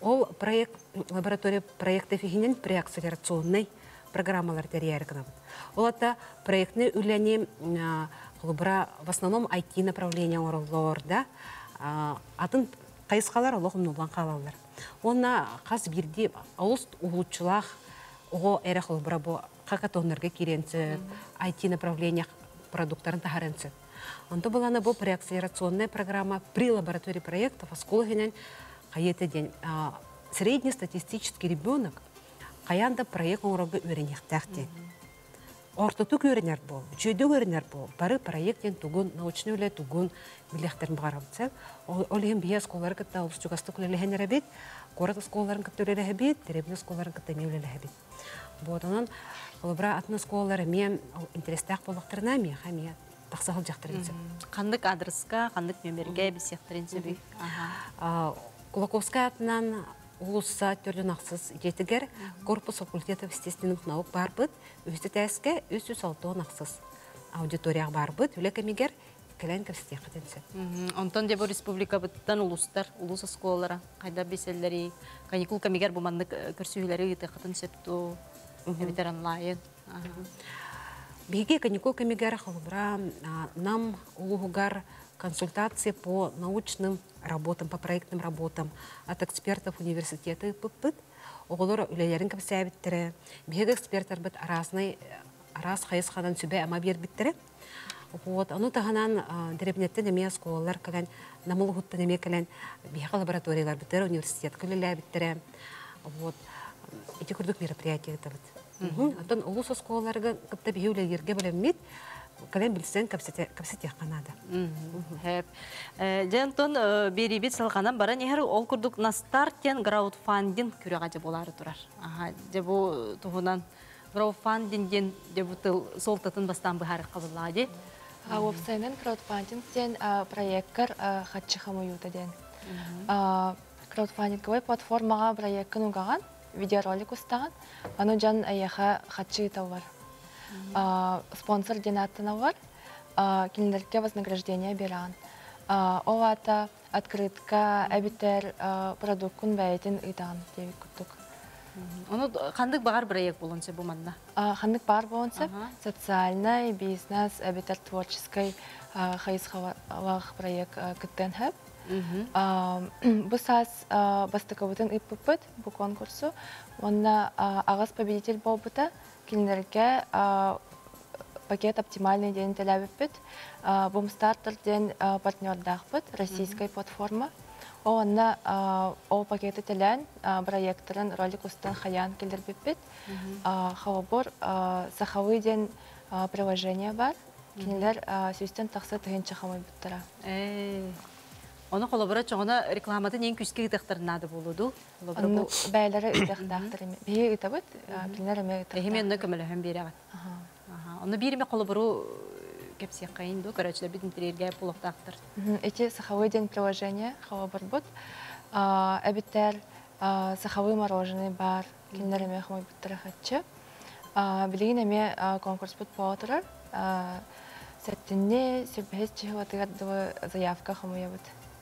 ол проект лаборатория проектов ихинен преакселерационный программалар терьярканабыт ол ата проектны үләне холбра в основном IT направление ороллор да а, атын кайыскалар олохум нулан калалар онна каз бирди олус улуччулах ого эре холбра бу хакатоннарга киренсе IT направление продукттарын тахаренсе Онто буланы бу преакселерационная программа при лаборатории проектов осколгенен кайеты ден а, среднестатистический ребенок каянда проект оңорога үйренектәхте. Ортоту көрінер бол, үчөйді көрінер бол, бары проекттен тугун, научный үле тугун билехтерін бағарабытса, ол ем бия сколары кітта олыс чугасты күлелеген әрәбет, город сколарын кітті үлелі әбет, деребні сколарын кітті не үлелі әбет. Вот онан, олыбра атны сколары мен интерестәк болықтырына мен, мен тақсағыл жақтырынсы. Қандық адреска, қандық нөмерге бисияқтарын сөбүй. А, Кулаковская атынан улусса төрден ақсыз жетігер корпус факультетов естественных наук бар бұд, өсті тәске 306 ақсыз аудиторияға бар бұд, үлі кәмегер кәлән кірсте қатенсі. Онтон дебо республика быттан улустар, улус осколара, кайда беселлери, каникул камигер буманнык көрсүйлери ыты кытын септу, эбитер онлайн. Биге каникул камигар холбра нам улугар консультации по научным работам, по проектным работам от экспертов университета ППТ. Оголор үлелерин кепсәбиттере. Биге эксперттар бит разный раз хайыс ханан сүбә ама бер биттере. Вот, аны таханан дребнеттен эме сколалар калан, намыл хуттан эме калан, биге лабораториялар биттере, университет көлелә биттере. Вот, эти күрдүк мероприятия это вот. Антон улус сколаларга кытта биге үлелерге белеммит, калан билсен капсете канада. Хэп. Жентон берибит салганан бара нехер ол курдук на стартен краудфандинг күрәгә же болары турар. Аха, же бу туһунан краудфандингден же бу тыл солтатын бастан бахар кабыллади. А вебсайнен краудфандинг ден проекттер хатчы хамуюта ден. Краудфандинговый платформага угаган, видеоролик устаган, аны жан аяха хатчы товар. Спонсор денаттына бар, кинилерге вознаграждение беран. Овата открытка, әбитер продуккун бәйтин ыйтан деп күттүк. Оны проект болонча бу манна. Хандык бар болонса, социальный, бизнес, әбитер творческий хавах проект күттен хэп. Бу сас бастыковытын ыппыппыт бу конкурсу. Онна агас победитель болбута кинилерге пакет оптимальный ден теләбиппит. Бум стартер ден партнердахпыт, российская платформа. Онна о пакеты телән проекторын ролик устан хаян килдербиппит. Хавабор сахавый ден приложение бар. Кинилер сүстен тақсы тыгынча хамай буттара. Оны колобора чоңона рекламатын ең күске гытыктырнады болуду. Онны бәйләре үтәхтәхтер. Бие үтәбит, кинилер эме үтәхтәхтер. Эхемен нөк көмөлөһөн берәгәт. Оны бириме колобору кепсе кайын ду, короче, бит интерьерге пулоктактыр. Эти сахавый день приложения, хава барбут. Әбиттер сахавый мороженое бар, конкурс заявка.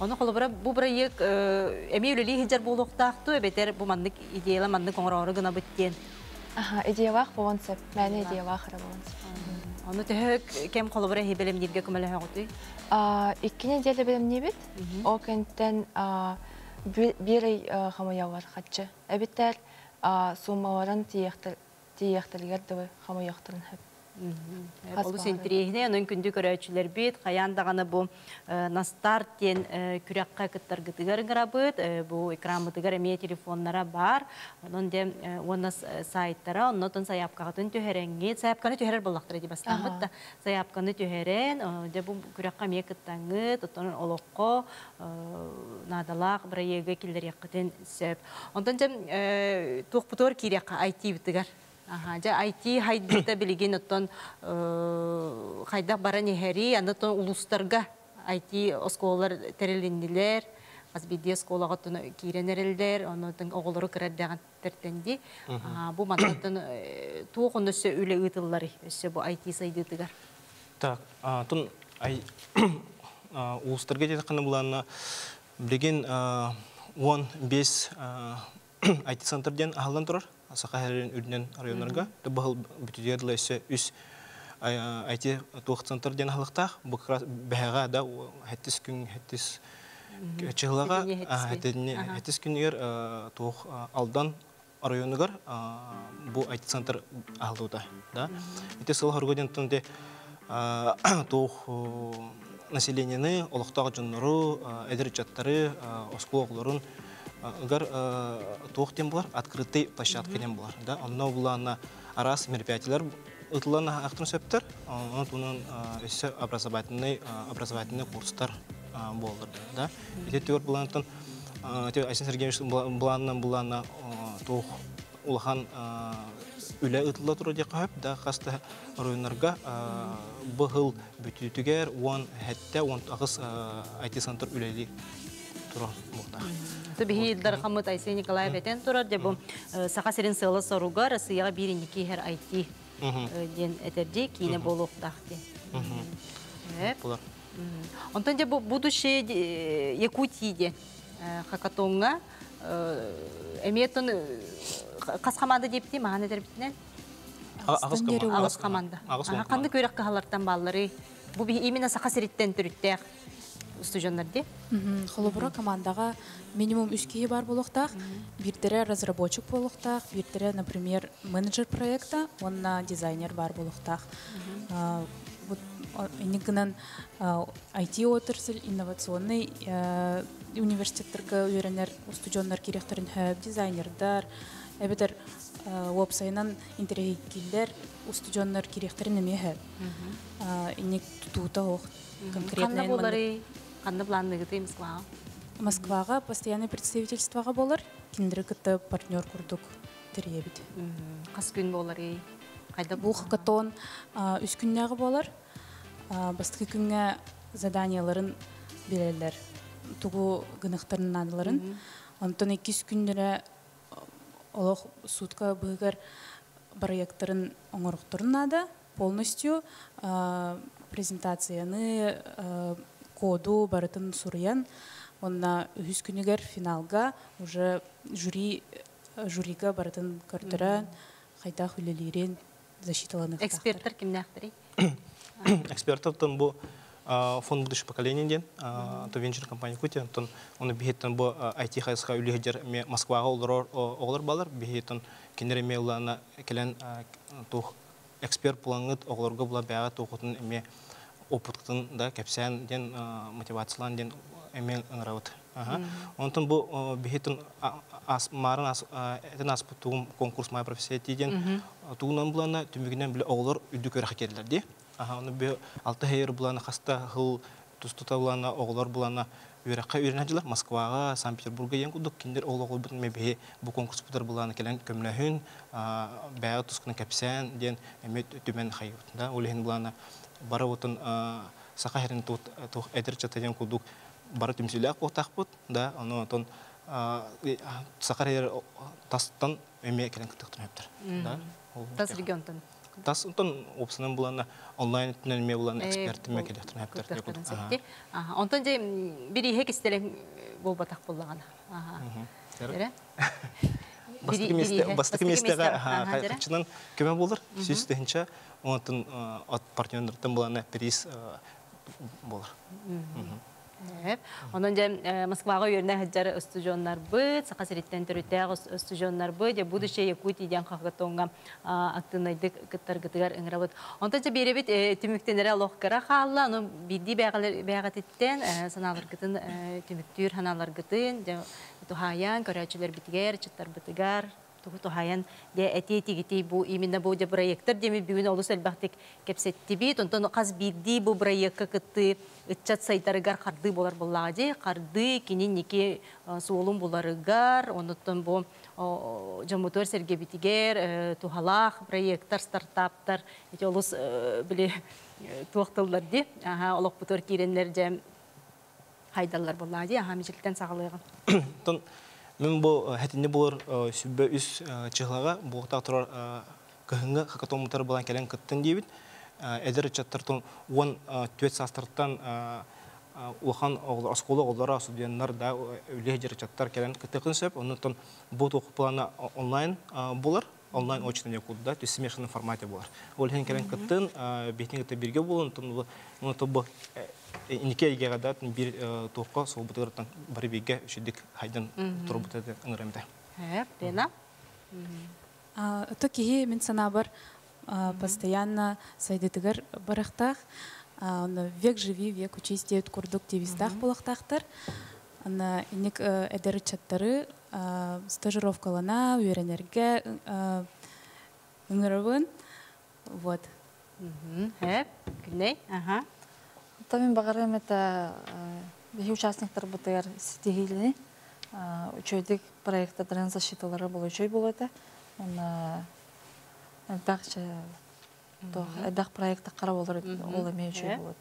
Оны холобра бу проект эми үлели хиджар болуктаакту эбетер бу маннык идеяла маннык оңорору гына биттен. Аха, идея вах болонсеп, мәне идея вах ра болонсеп. Оны төһөк кем холобра хебелем нирге көмөлө хагыты. А, икки неделя белем не бит. О кенттен а бир хамая бар хатчы. Эбетер суммаларын тиехтер тиехтергер дебе хамаяктырын хэп. Ол сентрехне онун күндү көрөчүлөр бит, каяндаганы бу настар тен күрәккә кыттар гытыгар грабыт, бу экрамытыгар эме телефоннара бар. Онун де оны сайттара, оннотон саяпкагатын төһәрәңге, саяпканы төһәрәр буллактыр дип бастамыт да. Саяпканы төһәрен, де бу күрәккә ме сөп. Кирәккә IT битыгар. Жа IT хайдыта билеген оттон хайда бара нехери, анатон улустарга IT осколар терелиндилер, азбидия сколага тон киренерелдер, онотон оголору кирердеган тертенди. Бу манатон туғын өсі үлі ұтыллары, өсі бу IT сайдытыгар. Так, тон ай улустарга деді қаны бұланна білеген 15 IT центрден ағылдан тұрар, Сақа хәрін үрден районларға, да бұл үс IT туық центрден ағылықтақ, бұл бәғаға да әттіс күн, әттіс чығылаға, әттіс күнігер туық алдан районыгар бұл IT центр ағылуда. Ите сыл хоргоден тұнде туық населениені олықтағы жонлары, әдір жаттары, Гар туохтен булар, открытый площадкаден булар. Да, онно булана арас мероприятиялар ытылан актын сөптер, оны тунун өсө образовательный образовательный курстар болдыр. Да, ите төр булантын Айсен Сергеевич буланнан булана туох улахан үле ытыла тура дия да хаста районнарга быһыл бүтүтүгер он хәттә он агыс IT центр үлели тура мухта. Тубихи илдар хамыт Айсей Николаев этен турар, де бу саха серин сылы соруга Россияга бир ники хер айти ден этерди кине болуктах де. Эп. Булар. Онтон де бу будущее Якутиде хакатонга эметон кас команда депти маған эдер битинен Агыс агыс команда. Баллары. Бу би именно саха сериттен түрүттәк студионнар де. Холобура командаға минимум үш киһи бар болуқтақ, биртере разработчик болуқтақ, биртере, например, менеджер проекта, онна дизайнер бар болуқтақ. Инекінен IT отрасль, инновационный университеттерге үйренер студионнар керектерін хөп, дизайнердар, әбетер вебсайынан интерегиллер студионнар керектерін эме хөп. Инек тутута Канны конкретно канны планны гыты Москва. Москваға постоянный представительствоға болар, киндері кітті партнер күрдік тіребіт. Кас күн болары. Кайда Бұл хакатон үш күннәғы болар, бастығы күнге заданияларын берелер, тугу гынықтарын надыларын. Онтон екіс күндері олық сутка бұғығар проекттарын оңырықтырын нады, полностью презентацияны коду барытын сурыян, онна үһүс күнігер финалга уже жюри жюрига барытын көртөрөн кайта хүлелерин защиталанып эксперттер кимнәхтери? эксперттардан бу а, фонд будущего поколения ден то венчур компания кути тон оны бихеттен бу IT хайска үлегер ме Москвага олар олар балар бихеттен кинере мейлана келен тух эксперт булаңыт огларга була бага тухутун эме опыттын да кепсен ден мотивациялан ден эме ыңыравыт онтон бу бихеттен ас марын ас этен ас тугум конкурс май профессия тиден тугунан булана түмүгүнен биле оглар үдү көрө келдер ди. Ага, оны бе алты хейр булана хаста хыл тустута булана оглар булана үйрәккә үйрәнәҗләр Москвага, Санкт-Петербурга яң кудык киндер ол огыл бит мебе бу конкурс бутар булана келен көмләһүн бәя тускны кәпсән ден эмет түмен хайып да. Улehen булана бара утын сака херин тух эдер чатадан кудук бара тимсиләк бутак бут да? Аны тон сака хер тастан эме келен кытыктын өптер да? Тас регионтан. тас онтон опсынан булана онлайн түнен ме булана Э, эксперт ме онтон же бири хек истелен болбатак боллагана. Аха. Эре? бастык Бири- месте бириһе, бастык бастык местеге местер, аха, жара. качынан көмө булыр сүз тегенче онтон от партнерлерден булана приз булыр Эп. Онон же э, Москвага үйренә хаҗар студионнар быт, сака сериттен төрүтәг студионнар быт, же будущее Якутия дигән хакытонга актынайдык кыттар гытыгар ыңрабыт. Онтон же беребит түмүктенере лохкара халла, аны бидди бәгалер бәгатиттен саналар гытын түмүктүр ханалар гытын, же тухаян көрәчеләр битгәр, чыттар битгәр, тугу тухаян де эти тигити бу именно бу проекттер деми бүгүн олус элбахтик кепсетти бит, онтон каз бидди бу проектка кытты ытчат сайтарыгар карды болар буллага же, карды кинин ники суолун буларыгар, онуттан бу жомутор серге битигер, э, тухалах проекттар, стартаптар, эти олус биле э, туактылдар ди. Олок бутор киренлер же хайдаллар буллага же, аха мижилтен сагалыгын. Тон мен бу хәтинне булыр сүббе үс чыглага бугта турар кыһыңга хакатомутар булан келен кыттын дибит эдер чаттартон он төт састыртан ухан оглар оскола оглара студенттар да үле чаттар келен кыттыкын сөп бу тоқ плана онлайн булар онлайн очно не куда то есть смешанном формате булар ол хен келен кыттын бетинге те бирге бу инике иге да бир тоққа сол бутыртан бары биге шидик хайдан турбута ыңырамда Эп, Лена? Это киһи мен санабар а, постоянно а, оны век живи, век учись деют курдук девистах булахтахтар. Ана иник эдер чаттары а, стажировкалана, үйренерге а, ыңырыбын. Вот. Эп, Гүлней? Аха. Тамин бағарым это бихи участниктар бутыгар стигилини учойдик проекттарын защиталары бұл учой бұл это. Оны Эддакчы тох эддак проекты кара болор ол эме үчү Э? болот.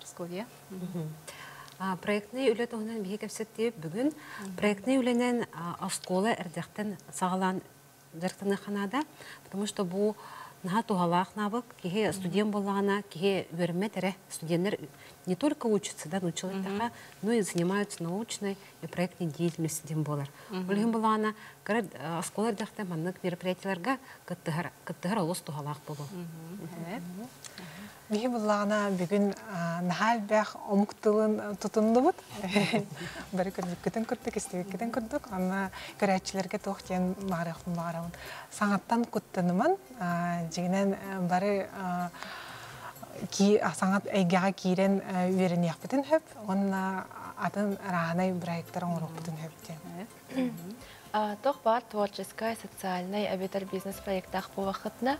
Прасковья. А, Проектный үлет оңынан бихе кепсетті бүгін проектный үленен оскола әрдіқтен сағалан дәрқтіні қанада, потому что бұл наға туғалақ навык, кеге студент болағына, кеге өрме тәрі студенттер не только учатся, да, научилась но и занимаются научной и проектной деятельностью болар. Олеген болағына, кәрі оскола әрдіқтен маннық мероприятияларға кыттығыр олыс туғалақ болу. Биһи буллагана бүгүн нахал бэх омуктылын тутундубут. Бары көрдүккүтен көрдүк, истебеккитен көрдүк. Аны көрәчилерге тохтен барыхтын барабын. Саңаттан куттыныман, жигинен бары ки саңат эйгага кирен үйрен яқпытын хөп, онна атын раханай. Тох бар творческая, социальная, обитер бизнес проектах по вахытна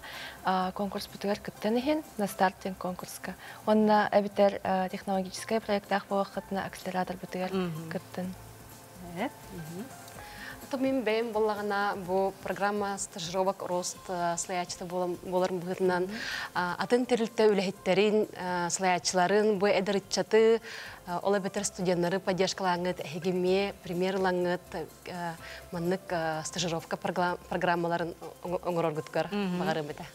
конкурс бутыгар кыттен на стартен конкурска. Он на обитер технологическая проектах по вахытна акселератор бутыгар кыттен. То мен бәйім болағына бұл программа стажировок рост слаячты боларын бұғытынан атын терілті үләхеттерін слаячыларын бұл әдірітчаты ола бетер студенттары поддержкалаңыт әхегеме примерлаңыт маннык стажировка программаларын оңырор гүткөр бағары бітә.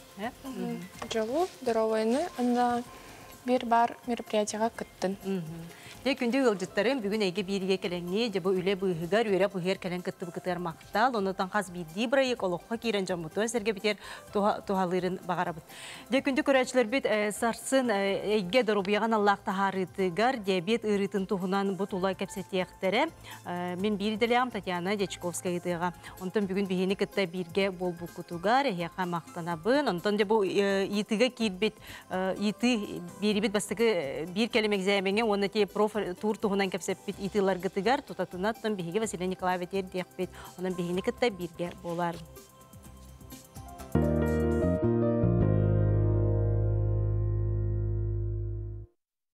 Жолу дыровайны анда бир бар мероприятияга кыттын. Де күнде ылжыттарын бүгін әйге бирге келеңне, де бұл үле бұйығығар, өре бұйығар келен кітті бұқытар мақтал, онытан қаз бидді бірайық олыққа кейрен жамыту әсерге бітер тухалырын бағара бұд. Де күнде көрәчілер бит сарсын әйге дұрубияған Аллах тахарытыгар, диабет ырытын туғынан бұт улай кәпсетияқтары. Мен делям Татьяна Дечковская ытыға. Онтан бүгін бігені кітті бирге бол бұл күтугар, әйеқа мақтанабын. Онтан де бұл итіге кейбет, иті берібет бастығы бір келемек зәйменге, оны те проф ол тур кепсеп, кепсеппит итылар гытыгар тутатынаттан биһиге Василий Николаевич эрдиэхпит онан биһини кытта бирге болар.